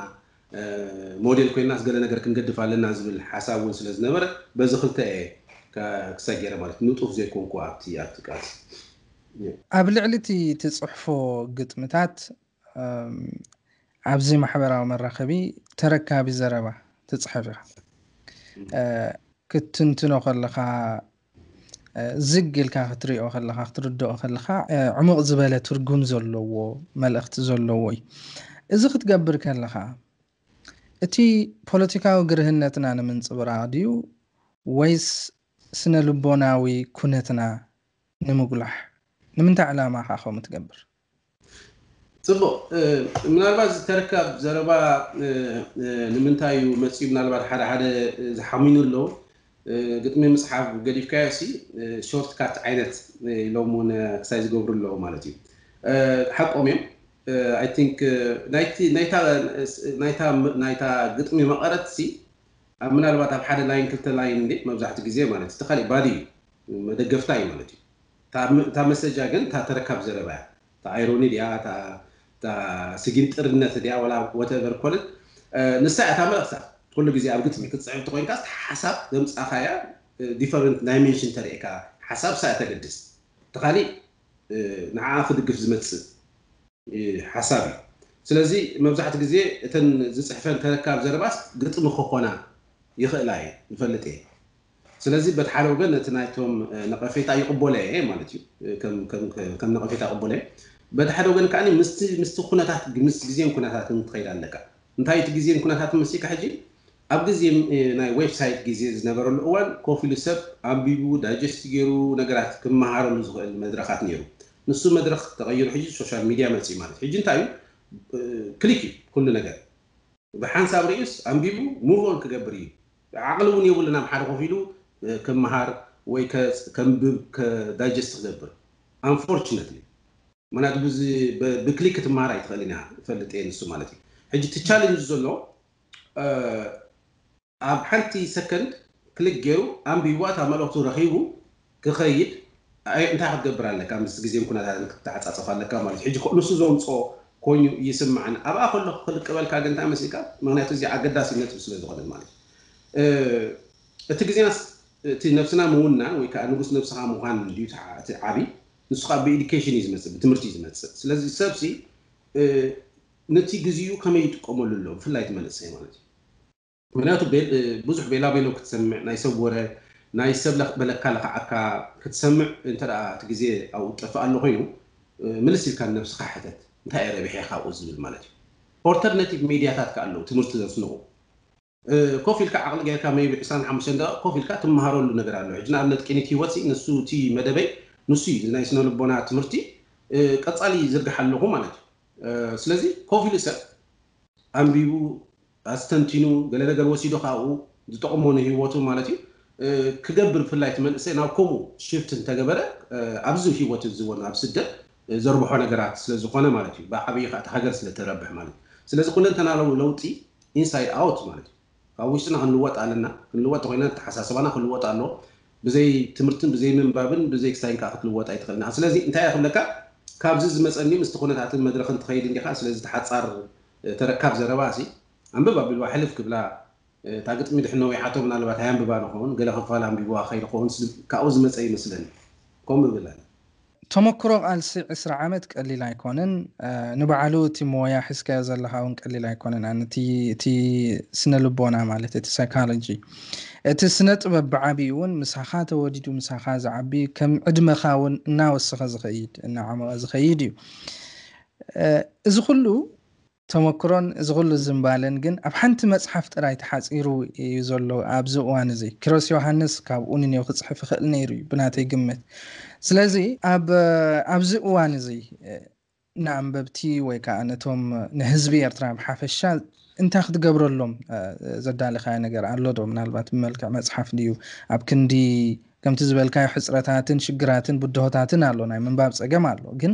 ሞዴል ኮይና ስገለ ነገር ክንገድፍ ኣለና ዝብል ሓሳብ እውን ስለዝነበረ በዚ ክልተ እየ ክሰገረ ማለት ንጡፍ ዘይኮንኩ ኣብቲ ኣብቲ ቃልሲ ኣብ ልዕሊ እቲ ትፅሕፎ ግጥምታት ኣብዚ ማሕበራዊ መራከቢ ተረካቢ ዘረባ ትፅሕፍ ኢኻ ክትንትኖ ከለካ ዝግ ኢልካ ክትሪኦ ከለካ ክትርድኦ ከለካ ዕሙቕ ዝበለ ትርጉም ዘለዎ መልእክቲ ዘለዎ እዩ እዚ ክትገብር ከለካ እቲ ፖለቲካዊ ግርህነትና ንምንፅብራቅ ድዩ ወይስ ስነ ልቦናዊ ኩነትና ንምጉላሕ ንምንታይ ዕላማ ከ ከምኡ ትገብር ፅቡቅ ምናልባት ዝተረከብ ዘረባ ንምንታይ እዩ መፅኡ ምናልባት ሓደ ሓደ ዝሓሚኑ ኣሎ ግጥሚ ምፅሓፍ ገዲፍካዮ ሲ ሾርትካት ዓይነት ኢሎም ክሳይ ዝገብሩ ኣለዎ ማለት እዩ ሓቆም እዮም اي ثينك نايتي نايتا نايتا نايتا قطمي ما أنا أقول لك اربعه تاع حدا لاين كلت لاين دي مبزحت غزي أنا أقول لك ما دقفتاي مالك تاع تاع مسجا كن تاع تركب أنا أقول لك ديا تاع تاع سجن ترنت ديا ولا وات ايفر كول نساء تاع مرسا كل غزي ابو قطمي كتصعيب تقول كاست حساب دمص اخايا ديفرنت دايمنشن تريكا حساب ساعه تقدس تخلي آه، نعافد قفز متسد ሓሳብ እዩ ስለዚ መብዛሕትኡ ግዜ እተን ዝፅሕፈን ተረካብ ዘረባስ ግጥሚ ክኮና ይኽእላ እየ ንፈልጥ እየ ስለዚ በቲ ሓደ ወገን እቲ ናይቶም ነቐፌታ ይቕበለ የ ማለት እዩ ከም ነቐፌታ ይቕበለ የ በቲ ሓደ ወገን ከዓ ምስቲ ኩነታት ምስ ግዜን ኩነታትን ትኸይድ ኣለካ እንታይ እቲ ግዜን ኩነታት መሲካ ሕጂ ኣብ ግዜ ናይ ዌብሳይት ግዜ ዝነበረሉ እዋን ኮፍ ኢሉ ሰብ ኣንቢቡ ዳጀስቲ ገይሩ ነገራት ክመሃረሉ ዝኽእል መድረካት ነይሩ ንሱ መድረክ ተቀይሩ ሕጂ ሶሻል ሚድያ መፅኡ ማለት ሕጂ እንታይ እዩ ክሊክ እዩ ኩሉ ነገር ብሓንሳብ ርእስ ኣንቢቡ ሙቮን ክገብር እዩ ዓቅሊ እውን የብሉን ኣብ ሓደ ኮፍ ኢሉ ክምሃር ወይ ከንብብ ከዳይጀስት ክገብር ኣንፎርችነትሊ ምክንያቱ ብክሊክ ክትምሃር ኣይትኽእልን ኢና ፈልጥ የ ንሱ ማለት እዩ ሕጂ እቲ ቻለንጅ ዘሎ ኣብ ሓንቲ ሰከንድ ክሊክ ገይሩ ኣንቢቡ እታ መልእክቱ ረኪቡ ክኸይድ أي أنت حد قبر لك أم سجزين كنا تعال تعال تصفى لك أم على حجك كل سوزون صو كونيو يسمع عن أبا أقول له خلك قبل كذا أنت مسيكا ما هي تزيع قد داس الناس بسوي ذوق المالي تجزين أس تنفسنا مهنا ويك أنا بس نفسها مهان ليو تع عبي نسخة بإدكيشن إزمت بتمرتي إزمت سلزي سبسي نتي جزيو كم يتقوم للو في اللايت مالسي مالتي من هاتو بزح بيلا كتسمع نايسو وره ናይ ሰብ በለካ ዝካዓካ ክትሰምዕ እንተ እቲ ግዜ ኣብኡ ጠፍ ኣሎ ኮይኑ ምልስ ኢልካ ነብስካ ሕተት እንታይ እ ረብሐ ካብኡ ዝብል ማለት እዩ ኦርተርናቲቭ ሚድያታት ካ ኣለው ትምህርቲ ዘስንኹ ኮፍ ኢልካ ዓቅሊ ጌይርካ መይቢ 2ሓሙ ኮፍ ኢልካ ትመሃረሉ ነገር ኣለ ሕንኣብነት ቅኒት ሂወት ንሱ እቲ መደበይ ንሱ እዩናይ ስነልቦና ትምህርቲ ቀፃሊ ዝርግሓ ኣለኩ ማለት እዩ ስለዚ ኮፍ ኢል ሰብ ኣንቢቡ ኣስተንቲኑ ገለ ነገር ወሲዱ ካብኡ ዝጠቅመኑ ሂወቱ ማለት እዩ ክገብር ፍላይት መንእሰይ ናብ ከምኡ ሽፍት እንተገበረ ኣብዚ ሂወት ዝወን ኣብ ስደት ዘርብሖ ነገራት ስለዝኮነ ማለት እዩ ብዓብዪ ከዓ ሃገር ስለተረብሕ ማለት እዩ ስለዚ ኩለንተና ለውጢ ኢንሳይድ ኣውት ማለት እዩ ካብ ውሽጥና ክንልወጥ ኣለና ክንልወጥ ኮይና ተሓሳስባና ክንልወጥ ኣለዎ ብዘይ ትምህርትን ብዘይ ምንባብን ብዘይ ክሳይን ከዓ ክትልወጥ ኣይትክእልና ስለዚ እንታይ ክብለካ ካብዚ ዝመፀኒ ምስቲ ኩነታትን መድረክ ንትኸይድ እንዲካ ስለዚ ተሓፃር ተረካብ ዘረባ ሲ ኣንብብ ኣቢልዋ ሕልፍ ክብላ تاقت ميد حنا ويحاتو من البات هام ببان خون قال خفال هام بيبوا خير خون كاوز مس مسلن كوم بلا تمكرو قال سي اسرع عمد قال لايكونن آه تي مويا حسكا زلها ون قال لايكونن ان تي تي سنلبونا مالت تي سايكولوجي تي سنت ببعبي ون مسخا توجدو مسخا زعبي كم عدم خاون ناوسخ زخيد ان عمر زخيد آه ازخلو ተመክሮን ዝኩሉ ዝምባለን ግን ኣብ ሓንቲ መፅሓፍ ጥራይ ተሓፂሩ እዩ ዘሎ ኣብዚ እዋን እዚ ክሮስ ዮሃንስ ካብኡ ንኔው ክፅሕፍ ይኽእል ነይሩ እዩ ብናተይ ግምት ስለዚ ኣብዚ እዋን እዚ ንኣንበብቲ ወይ ከዓ ነቶም ንህዝቢ ኤርትራ ብሓፈሻ እንታይ ክትገብረሎም ዘዳለኻዮ ነገር ኣሎ ዶ ምናልባት ብመልክዕ መፅሓፍ ድዩ ኣብ ክንዲ ከምቲ ዝበልካዮ ሕፅረታትን ሽግራትን ብድሆታትን ኣሎ ናይ ምንባብ ፀገም ኣሎ ግን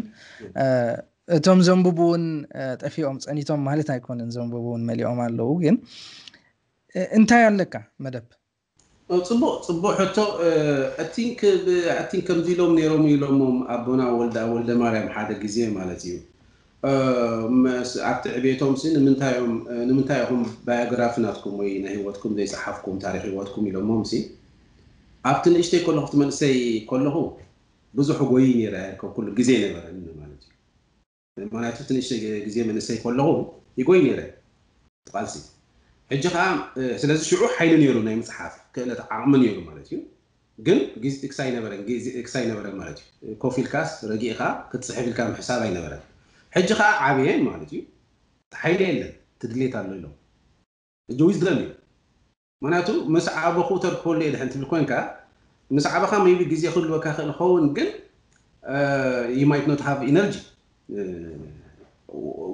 እቶም ዘንብቡውን ጠፊኦም ፀኒቶም ማለት ኣይኮነን ዘንብቡውን መሊኦም ኣለው ግን እንታይ ኣለካ መደብ ፅቡቅ ፅቡቅ ሕቶ ኣቲን ከምዚ ኢሎም ነይሮም ኢሎሞም ኣቦና ወልዳ ወልደ ማርያም ሓደ ግዜ ማለት እዩ ኣብቲ ዕቤቶም ንምንታይ ኹም ባዮግራፊ ናትኩም ወይ ናይ ሂወትኩም ዘይፀሓፍኩም ታሪክ ሂወትኩም ኢሎሞም ሲ ኣብቲ ንእሽተይ ከለኩ ትመንእሰይ ከለኹ ብዙሕ ጎይ ነረ ኩሉ ግዜ ነበረ ምክንያቱ ትንሽ ግዜ መንእሰይ ከለኹ ይጎይ ነረ ቃልሲ ሕጂ ከዓ ስለዚ ሽዑ ሓይሊ ነይሩ ናይ ምፅሓፍ ክእለት ዓቕሚ ነይሩ ማለት እዩ ግን ክሳ ይነበረን ማለት እዩ ኮፊልካስ ረጊእካ ክትፅሕፍ ኢልካ ምሕሳብ ኣይነበረን ሕጂ ከዓ ዓብየን ማለት እዩ ሓይሊ የለን ትድሌት ኣሎ ኢሎም እጂ ውይ ዝደም እዩ ምክንያቱ ምስ ዓበኩ ተርክበሉ የ ድሕን ትብል ኮይንካ ምስ ዓበካ መይቢ ግዜ ክህልወካ ክእል ኸውን ግን ዩ ማይት ኖት ሃቭ ኢነርጂ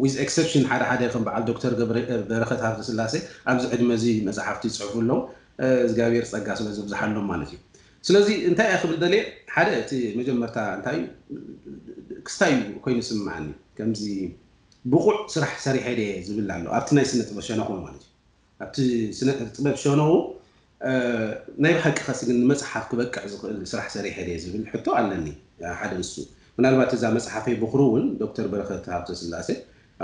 ዊዝ ኤክሰፕሽን ሓደ ሓደ ይኹን በዓል ዶክተር በረከት ሃብተ ስላሴ ኣብዚ ዕድመ እዚ መፅሓፍቲ ይፅሕፉ ኣለዉ እግዚኣብሔር ፀጋ ስለ ዝብዝሓሎም ማለት እዩ ስለዚ እንታይ እየ ክብል ደልየ ሓደ እቲ መጀመርታ እንታይ እዩ ክስታይ እዩ ኮይኑ ስምዓኒ ከምዚ ብቑዕ ስራሕ ሰሪሐ ደ ዝብል ኣሎ ኣብቲ ናይ ስነ ጥበብ ሸነኹ ማለት እዩ ኣብቲ ስነ ጥበብ ሸነኹ ናይ ብሓቂ ከስ ግን ንመፅሓፍ ክበቅዕ ዝኽእል ስራሕ ሰሪሐ ደ ዝብል ሕቶ ኣለኒ ሓደ ንሱ ምናልባት እዛ መፅሓፈ ብኩሩ እውን ዶክተር በረከት ሃብተ ስላሴ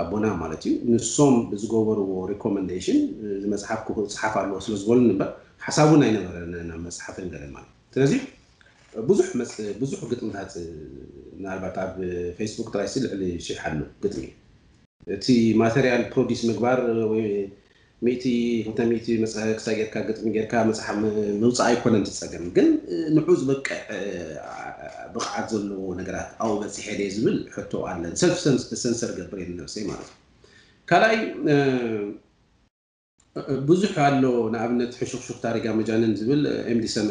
ኣቦና ማለት እዩ ንሶም ዝገበርዎ ሪኮመንዴሽን እዚ መፅሓፍ ክፅሓፍ ኣለዎ ስለዝበሉ ንበር እምበር ሓሳቡ ናይ ነበረና መፅሓፍ ንገለ ማለት እዩ ስለዚ ብዙሕ ብዙሕ ግጥምታት ምናልባት ኣብ ፌስቡክ ጥራይ ስልዕሊ ሽሕ ኣሎ ግጥሚ እቲ ማተርያል ፕሮዲስ ምግባር ወይ መቲ እንተ መቲ ክሳ ጌርካ ግጥሚ ጌርካ መፅሓ ምውፃእ ኣይኮነን ትፀገም ግን ንዑ ዝበቅዕ ብቕዓት ዘለዎ ነገራት ኣብኡ በፂሐ ደ ዝብል ሕቶ ኣለን ሰልፍ ሰንሰር ገብር የ ነብሰይ ማለት እዩ ካልኣይ ብዙሕ ኣሎ ንኣብነት ሕሹክሹክ ታሪጋ መጃንን ዝብል ኤምዲሰመ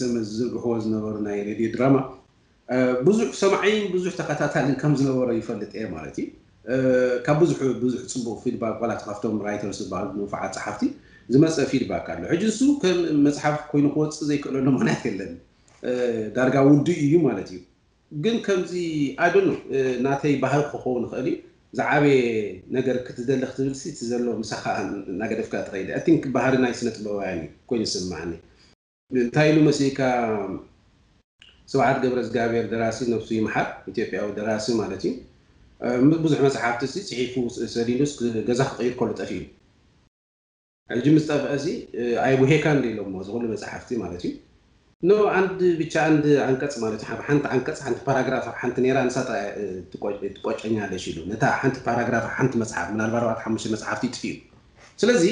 ሰመ ዝርግሕዎ ዝነበሩ ናይ ሬድዮ ድራማ ብዙሕ ሰማዒን ብዙሕ ተከታታልን ከም ዝነበረ ይፈልጥ እየ ማለት እዩ ካብ ብዙሕ ብዙሕ ፅቡቅ ፊድባክ ዋላ ካብቶም ራይተርስ ዝበሃሉ ንፉዓት ፀሓፍቲ ዝመፀ ፊድባክ ኣሎ ሕጂ ንሱ ከም መፅሓፍ ኮይኑ ክወፅእ ዘይክእለሉ ማለት የለን ዳርጋ ውዲ እዩ ማለት እዩ ግን ከምዚ ኣይደኖ ናተይ ባህል ክኸውን ይኽእል እዩ ዝዓበየ ነገር ክትደሊ ክትብል እቲ ዘሎ ምሳኻ እናገደፍካ ትኸይደ ኣቲንክ ባህሪ ናይ ስነ ጥበባያን እዩ ኮይኑ ይስማዓኒ እንታይ ኢሉ መሲካ ስብዓት ገብረ ዝጋብሔር ደራሲ ነብሱ ይምሓር ኢትዮጵያዊ ደራሲ ማለት እዩ ብዙሕ መፅሓፍቲ እ ፅሒፉ ሰዲዱስ ገዛ ክቀይር ከሎ ጠፊ እዩ ሕጂ ምስ ጠፍአ እዚ ኣይውሄካን ኢሎሞ ዝኮኑ መፅሓፍቲ ማለት እዩ ኖ አንድ ብቻ አንድ ዓንቀፅ ማለት እዩ ሓንቲ ዓንቀፅ ሓንቲ ፓራግራፍ ሓንቲ ነራ ንሳ ለሽ ኢሉ ነታ ሓንቲ ፓራግራፍ ሓንቲ መፅሓፍ ምናልባት ኣርባዕተ ሓሙሽተ መፅሓፍቲ ይጥፍ እዩ ስለዚ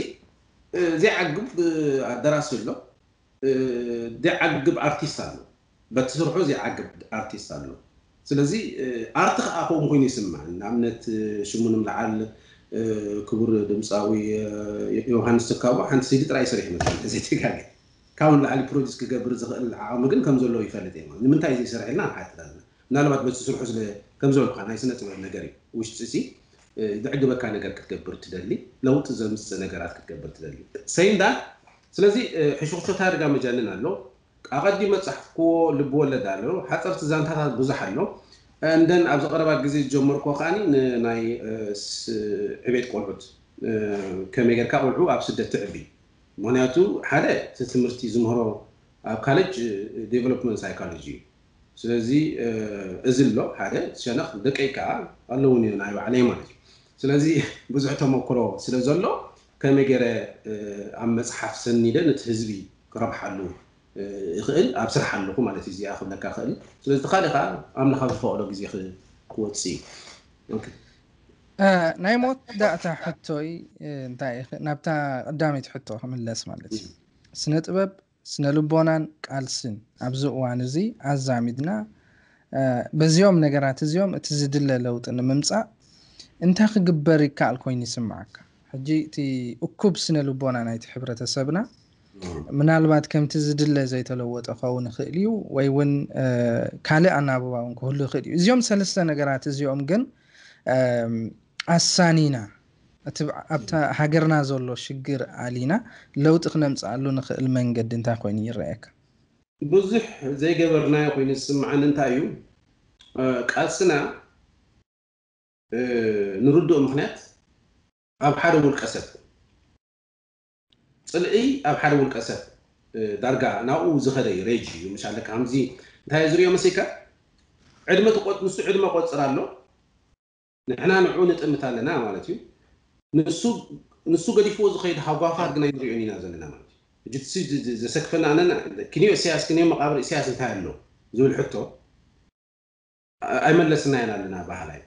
ዘይዓግብ ደራሲ ኣሎ ዘይዓግብ ኣርቲስት ኣሎ በቲ ስርሑ ዘይዓግብ ኣርቲስት ኣሎ ስለዚ ኣርቲ ከዓ ከምኡ ኮይኑ ይስማዕ ንኣብነት ሽሙ ንምልዓል ክቡር ድምፃዊ ዮሃንስ ትካቡ ሓንቲ ሲዲ ጥራይ ሰሪሕ መ ዘይተጋግ ካብ ንላዕሊ ፕሮዲስ ክገብር ዝኽእል ዓቅሚ ግን ከም ዘለዎ ይፈልጥ እየ ንምንታይ ዘይስርሕልና ንሓትር ኣለና ምናልባት በቲ ስርሑ ከም ዝበልኩ ናይ ስነ ጥበብ ነገር እዩ ውሽጢ እዚ ዝዕግበካ ነገር ክትገብር ትደሊ ለውጢ ዘምፅእ ነገራት ክትገብር ትደሊ ሰይንዳ ስለዚ ሕሽክሾ ታድጋ መጃንን ኣሎ ኣቐዲመ ፃሕፍክዎ ልቢ ኣለ ሓፀርቲ ዛንታታት ብዙሕ ኣሎ እንደን ኣብ ዝቀረባ ግዜ ዝጀመርኮ ከዓኒ ንናይ ዕቤት ቆልዑት ከመይ ጌርካ ቆልዑ ኣብ ስደት ትዕቢ ምክንያቱ ሓደ እቲ ትምህርቲ ዝምህሮ ኣብ ካለጅ ዴቨሎፕመንት ሳይኮሎጂ እዩ ስለዚ እዚ ኣሎ ሓደ ሸነክ ደቀይ ከዓ ኣለውን እዩ ናይ ባዕለይ ማለት እዩ ስለዚ ብዙሕ ተመክሮ ስለ ዘሎ ከመይ ገይረ ኣብ መፅሓፍ ሰኒደ ነቲ ህዝቢ ክረብሓሉ ይኽእል ኣብ ስራሕ ኣለኹ ማለት እዩ እዚኣ ክብለካ ይኽእል ስለዚ ካሊእ ከዓ ኣምላኻ ዝፈቅዶ ግዜ ክወፅእ እዩ ናይ መወዳእታ ሕቶይ እንታይ ናብታ ቀዳመይቲ ሕቶ ክምለስ ማለት እዩ ስነ ጥበብ ስነ ልቦናን ቃልስን ኣብዚ እዋን እዚ ኣዛሚድና በዚኦም ነገራት እዚኦም እቲ ዝድለ ለውጢ ንምምፃእ እንታይ ክግበር ይከኣል ኮይኑ ይስምዓካ ሕጂ እቲ እኩብ ስነ ልቦና ናይቲ ሕብረተሰብና ምናልባት ከምቲ ዝድለ ዘይተለወጠ ክኸውን ይኽእል እዩ ወይ እውን ካልእ ኣናብባ እውን ክህሉ ይኽእል እዩ እዚኦም ሰለስተ ነገራት እዚኦም ግን ኣሳኒና እቲ ኣብታ ሃገርና ዘሎ ሽግር ኣሊና ለውጢ ክነምፅኣሉ ንክእል መንገዲ እንታይ ኮይኑ ይረአየካ ብዙሕ ዘይገበርናዮ ኮይኑ ዝስምዓኒ እንታይ እዩ ቃልስና ንርድኦ ምክንያት ኣብ ሓደ ውልቀ ሰብ صلعي أو حال ولك أسف درجة ناو زخري ريجي ومش على كامزي هاي زريا مسيكا عدمة قوت نسو عدمة قوت سرالو نحنا نعونة مثال لنا مالتي نسو نسو قد يفوز خيد حقوقها قنا يدريوني نازل لنا مالتي جت سيد زسكفنا أنا كنيو سياس كنيو مقابر سياس تهالو زول حتو أي من لسنا لنا بحالي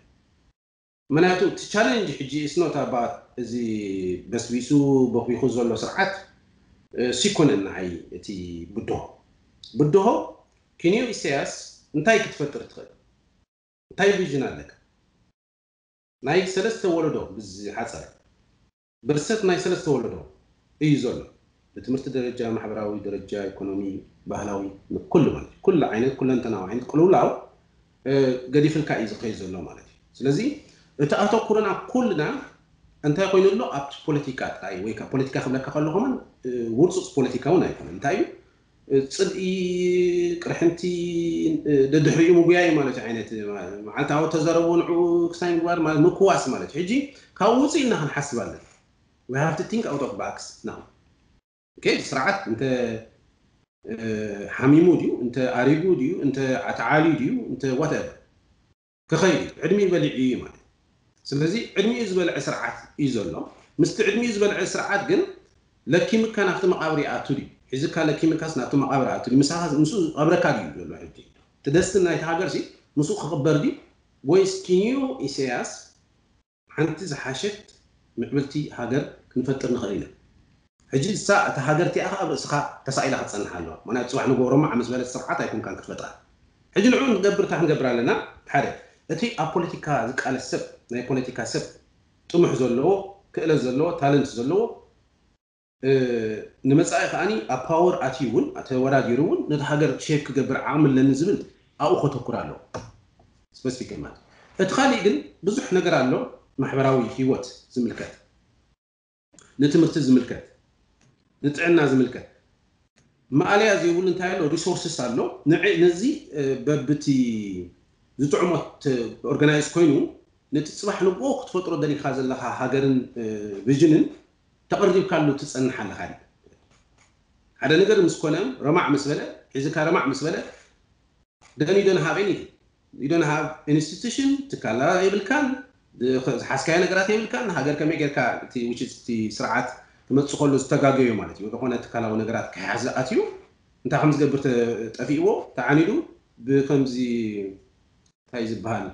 مناتو تشالنج حجي اسنوت أباد زي بس بيسو بوك بيخوزو لو سرعات سيكون ان هاي تي بدوه بدوه كينيو إسياس انتاي كتفتر تخل انتاي بيجينا لك ناي سلس تولدو بز حسر برسات ناي سلس تولدو اي زولو بتمرت درجة محبراوي درجة اكونومي بهلاوي كل مال كل عين كل انتنا وعين كل ولاو قدي في الكائز قيزو لو مالتي سلزي اتأتو كورونا كلنا انتي قوي نلو أب بوليتيكا تاي ويكا بوليتيكا خبلا كفلو غمان ورصوص بوليتيكا ونا يكون انتي صدقي كرهنتي ددحي مبياي مالت عينت معناتها هو تزرون عوك سانجوار مال مكواس مالت حجي كاوزي انها نحسب لنا وي هاف تو ثينك اوت اوف باكس ناو اوكي سرعات انت حميمو ديو انت اريبو ديو انت عتعالي ديو انت وات ايفر كخيري علمي بلعي مالت سلازي عدمي زبل عسرعات إيزولا مستعد مي زبل عسرعات جن لكن مكان أخذ مقابري عاتوري إذا كان لكن مكان سنا تم مقابري عاتوري مسا هذا مسو قبر كاجي يقول له عدي تدستنا يتحجر شيء مسو خبر دي ويس كينيو إسياس أنت زحشت مقبلتي هاجر نفتر نخلينا هجي الساعة تهاجرتي أخا سخا تسائل أخذ سنة حلوة وأنا أتسوى أنا قورو مع مزبلة السرعات يكون كانت فترة هجي نعود نقبر تحن قبر لنا حارة أتي أبوليتيكا زك على السبب ናይ ፖለቲካ ሰብ ጥሙሕ ዘለዎ ክእለት ዘለዎ ታለንት ዘለዎ ንመፃኢ ከዓኒ ኣብ ፓወር ኣትዩ እውን ተወዳዲሩ እውን ነቲ ሃገር ሼፕ ክገብር ዓቕሚ ኣለኒ ዝብል ኣብኡ ከተኩር ኣለዎ ስፐሲፊክ ማለት እቲ ካሊእ ግን ብዙሕ ነገር ኣሎ ማሕበራዊ ሂወት ዝምልከት ንትምህርቲ ዝምልከት ንጥዕና ዝምልከት ማኣለያ ዘይብሉ እንታይ ኣሎ ሪሶርስስ ኣሎ ነዚ በብቲ ዝጥዕሞት ኦርጋናይዝ ኮይኑ نتصبح لبوق تفطر دني خاز الله هاجرن بجنن تقرب كله تسأل حال هاي هذا نقدر مسكونه رمع مسبلة إذا كان رمع مسبلة دني دون هاب إني you don't have institution تكلم لا يبل كان حس كأنك راح يبل كان هاجر كم يقدر كا تي which is تي سرعات ما تقول له تجاجي يوم عليه يقول كونه تكلم ونقرات كهذا أتيو أنت خمس قبر تأفيه تعانيه بخمسي هاي زبهان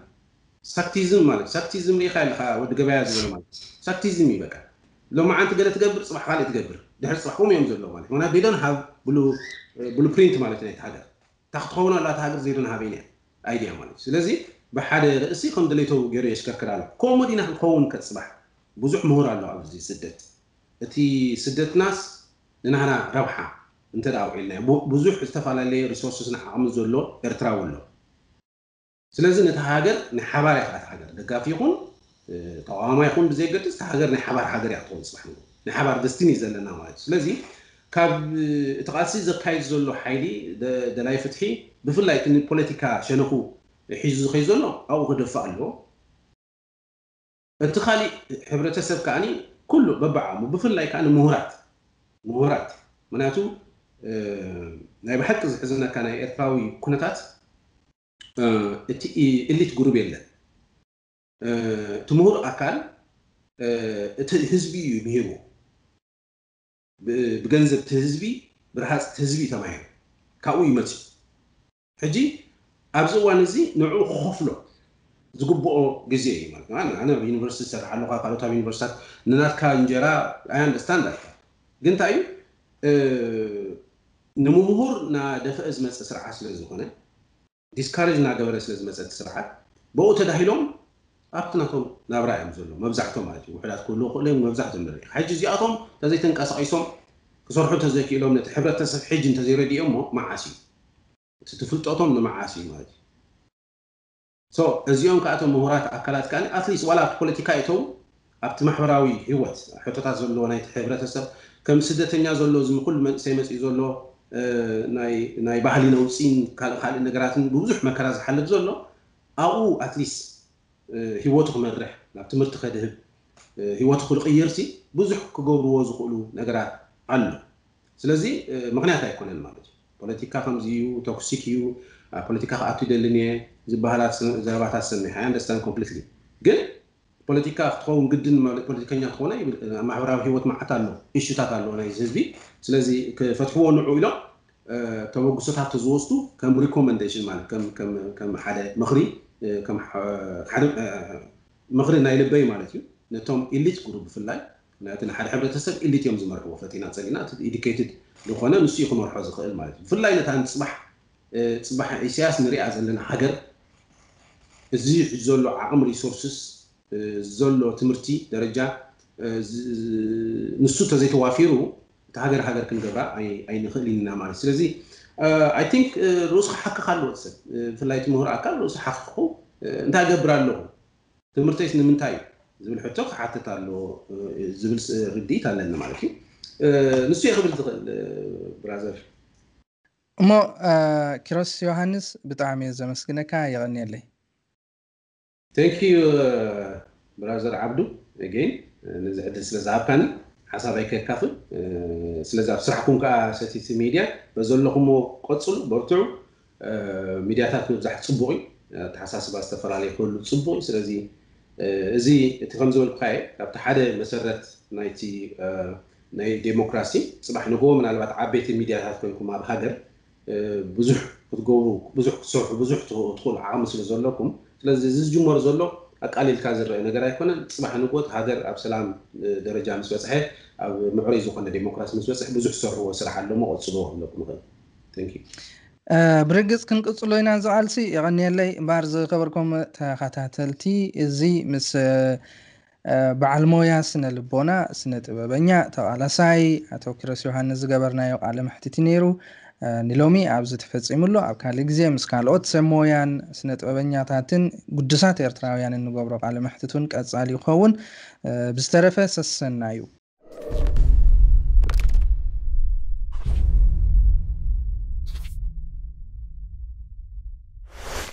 ساكتيزم مالك ساكتيزم لي خايل خا ود قبايا زول مالك ساكتيزم يبقى لو ما عندك قدرت تقبر صباح خالي تقبر دحر صباح قوم يوم زول مالك هنا بيدون هاف بلو بلو برينت مالك نيت حاجه تاخذون ولا تهاجر زيدون هافين ايديا مالك سلازي بحال رئيسي كون دليتو غير يشكر كرال كوم دينا كون كصباح بزح مهور على زي سدت اتي سدت ناس لنا هنا روحه انت راوي لنا بزح استفال لي ريسورسز عم زول ارتراول له ስለዚ ነቲ ሃገር ንሓባር እያ ክኣት ሃገር ደጋፊ ይኹን ተቃዋማ ይኹን ብዘይገድስ እቲ ሃገር ናይ ሓባር ሃገር እያ ክትኮን ፅራሕ ናይ ሓባር ደስቲኒ ዘለና ማለት እዩ ስለዚ ካብ እቲ ቃልሲ ዘካይድ ዘሎ ሓይሊ ደላይ ፍትሒ ብፍላይ ፖለቲካ ሸነኹ ሒዙ ዝኸይ ዘሎ ኣብኡ ክደፋእ ኣለዎ እቲ ካሊእ ሕብረተሰብ ከዓኒ ኩሉ በብዓሙ ብፍላይ ከዓ ንምሁራት ምሁራት ምክንያቱ ናይ ብሓቂ ዝሕዝነካ ናይ ኤርትራዊ ኩነታት እቲ እሊት ጉሩብ የለን እቲ ምሁር ኣካል እቲ ህዝቢ እዩ ንሂቡ ብገንዘብ እቲ ህዝቢ ብርሃፅ እቲ ህዝቢ ተማሂሩ ካብኡ ይመፅ ሕጂ ኣብዚ እዋን እዚ ንዕኡ ክኸፍሎ ዝግብኦ ግዜ እዩ ማለት ኣነ ኣብ ዩኒቨርሲቲ ዝሰርሓ ኣለካ ካልኦት ኣብ ዩኒቨርሲታት ንናትካ እንጀራ ኣይ ኣንደርስታንድ ኣለካ ግን እንታይ እዩ ንምምሁር ናደፍአ ዝመፅእ ስርዓት ስለ ዝኾነ ዲስካሬጅ እናገበረ ስለ ዝመፀት ስርዓት ብኡ ተዳሂሎም ኣብቲ ናብራ እዮም ዘሎ መብዛሕቶም ማለት እዩ ውሕዳት ክህል ክእሉ እዮም መብዛሕቶም ንርኢ ሕጂ እዚኣቶም ተዘይተንቀሳቂሶም ክሰርሑ ተዘይክኢሎም ነቲ ሕብረተሰብ ሕጂ እንተዘይረድኦም ሞ መዓስ እዩ እቲ ትፍልጦቶም ንመዓስ እዩ ማለት እዩ እዚኦም ከዓ ምሁራት ኣካላት ከዓ ኣትሊስት ዋላ ኣብቲ ፖለቲካ እተው ኣብቲ ማሕበራዊ ሂወት ሕቶታት ዘለዎ ናይቲ ሕብረተሰብ ከም ስደተኛ ዘሎ ዝምኩሉ መንእሰይ መፅኢ ዘሎ ናይ ባህሊ ነውፅን ካልእ ነገራትን ብብዙሕ መከራ ዝሓልፍ ዘሎ ኣብኡ ኣትሊስ ሂወቱ ክመርሕ ናብ ትምህርቲ ከድህብ ሂወቱ ክልቅይር ሲ ብዙሕ ክገብርዎ ዝኽእሉ ነገራት ኣሎ ስለዚ ምክንያት ኣይኮነን ማለት እዩ ፖለቲካ ከምዚ እዩ ቶክሲክ እዩ ኣብ ፖለቲካ ክኣቱ ይደልን እየ ዝበሃላት ዘረባታት ሰሚሐ ኣንደስታን ኮምፕሊት ግን بوليتيكا خطوه ونقدن بوليتيكانيا خطونا مع راه هيوت مع عتالو إيش تعتالو أنا يزبي سلزي كفتحوا نوع إلى توقسوا تحت زوستو كم ريكومنديشن مال كم كم كم حدا مغري كم حدا مغري نايل باي مالتي نتوم إليت جروب في اللاي نتنا حدا حبة تسب إليت يوم زمر هو فتينا تسلينا تيديكيتد لخونا نسي يخون مرحوز خيل مالتي في اللاي نتان تصبح تصبح إيشياس نريع زلنا حجر زي زولو عقم ريسورسز زلو تمرتي درجة نسو تزيت وافيرو تهاجر هاجر كن جبرا أي أي نخلي نام على سلزي آه، I think آه، روس حق خلوه آه، سب في لايت مهر أكل روس حقه نتاع جبرا له تمرتي اسم من تاي زبل حتوك حتى تالو زبل ردي تالا نام على كي نسو يا خبر برازر مو كروس يوهانس بتعمي زمسكنا كاي غني ثانك يو براذر عبدو اجين نزعت سلازاباني حسابي كاكافي سلازاب سرحكم كا ساتي سي ميديا بزول لكم قتل برتعو ميديا تاكو زح صبوي تحساس باس تفرالي كل صبوي سلازي ازي تفهمزو القاي كابت حدا مسرات نايتي ناي ديموكراسي صباح نقول من البعض عبيت الميديا تاكو يكون مع بزح تقولوا بزح تصرحوا بزح تقول عامس لزول لكم ስለዚ እዚ ዝጅመር ዘሎ ኣቃሊልካ ዝረአ ነገር ኣይኮነን ፅባሕ ንጎት ሃገር ኣብ ሰላም ደረጃ ምስ በፅሐ ኣብ ምዕሩይ ዝኮነ ዴሞክራሲ ምስ በፅሐ ብዙሕ ዝሰርሕዎ ስራሕ ኣሎሞ ቆፅልዎ ክብለኩም ይኽእል ብርግፅ ክንቅፅሎ ኢና ዝቃልሲ ይቀኒየለይ እምበር ዝከበርኩም ተከታተልቲ እዚ ምስ በዓል ሞያ ስነ ልቦና ስነ ጥበበኛ ተቃላሳይ ኣቶ ክረስ ዮሃንስ ዝገበርናዮ ቃለ ማሕቲቲ ነይሩ ንሎሚ ኣብዚ ተፈፂሙሉ ኣብ ካልእ ግዜ ምስ ካልኦት ሰብ ሞያን ስነ ጥበበኛታትን ጉድሳት ኤርትራውያን እንገብሮ ቃለ መሕትት እውን ቀፃሊ ይኸውን ብዝተረፈ ሰሰና እዩ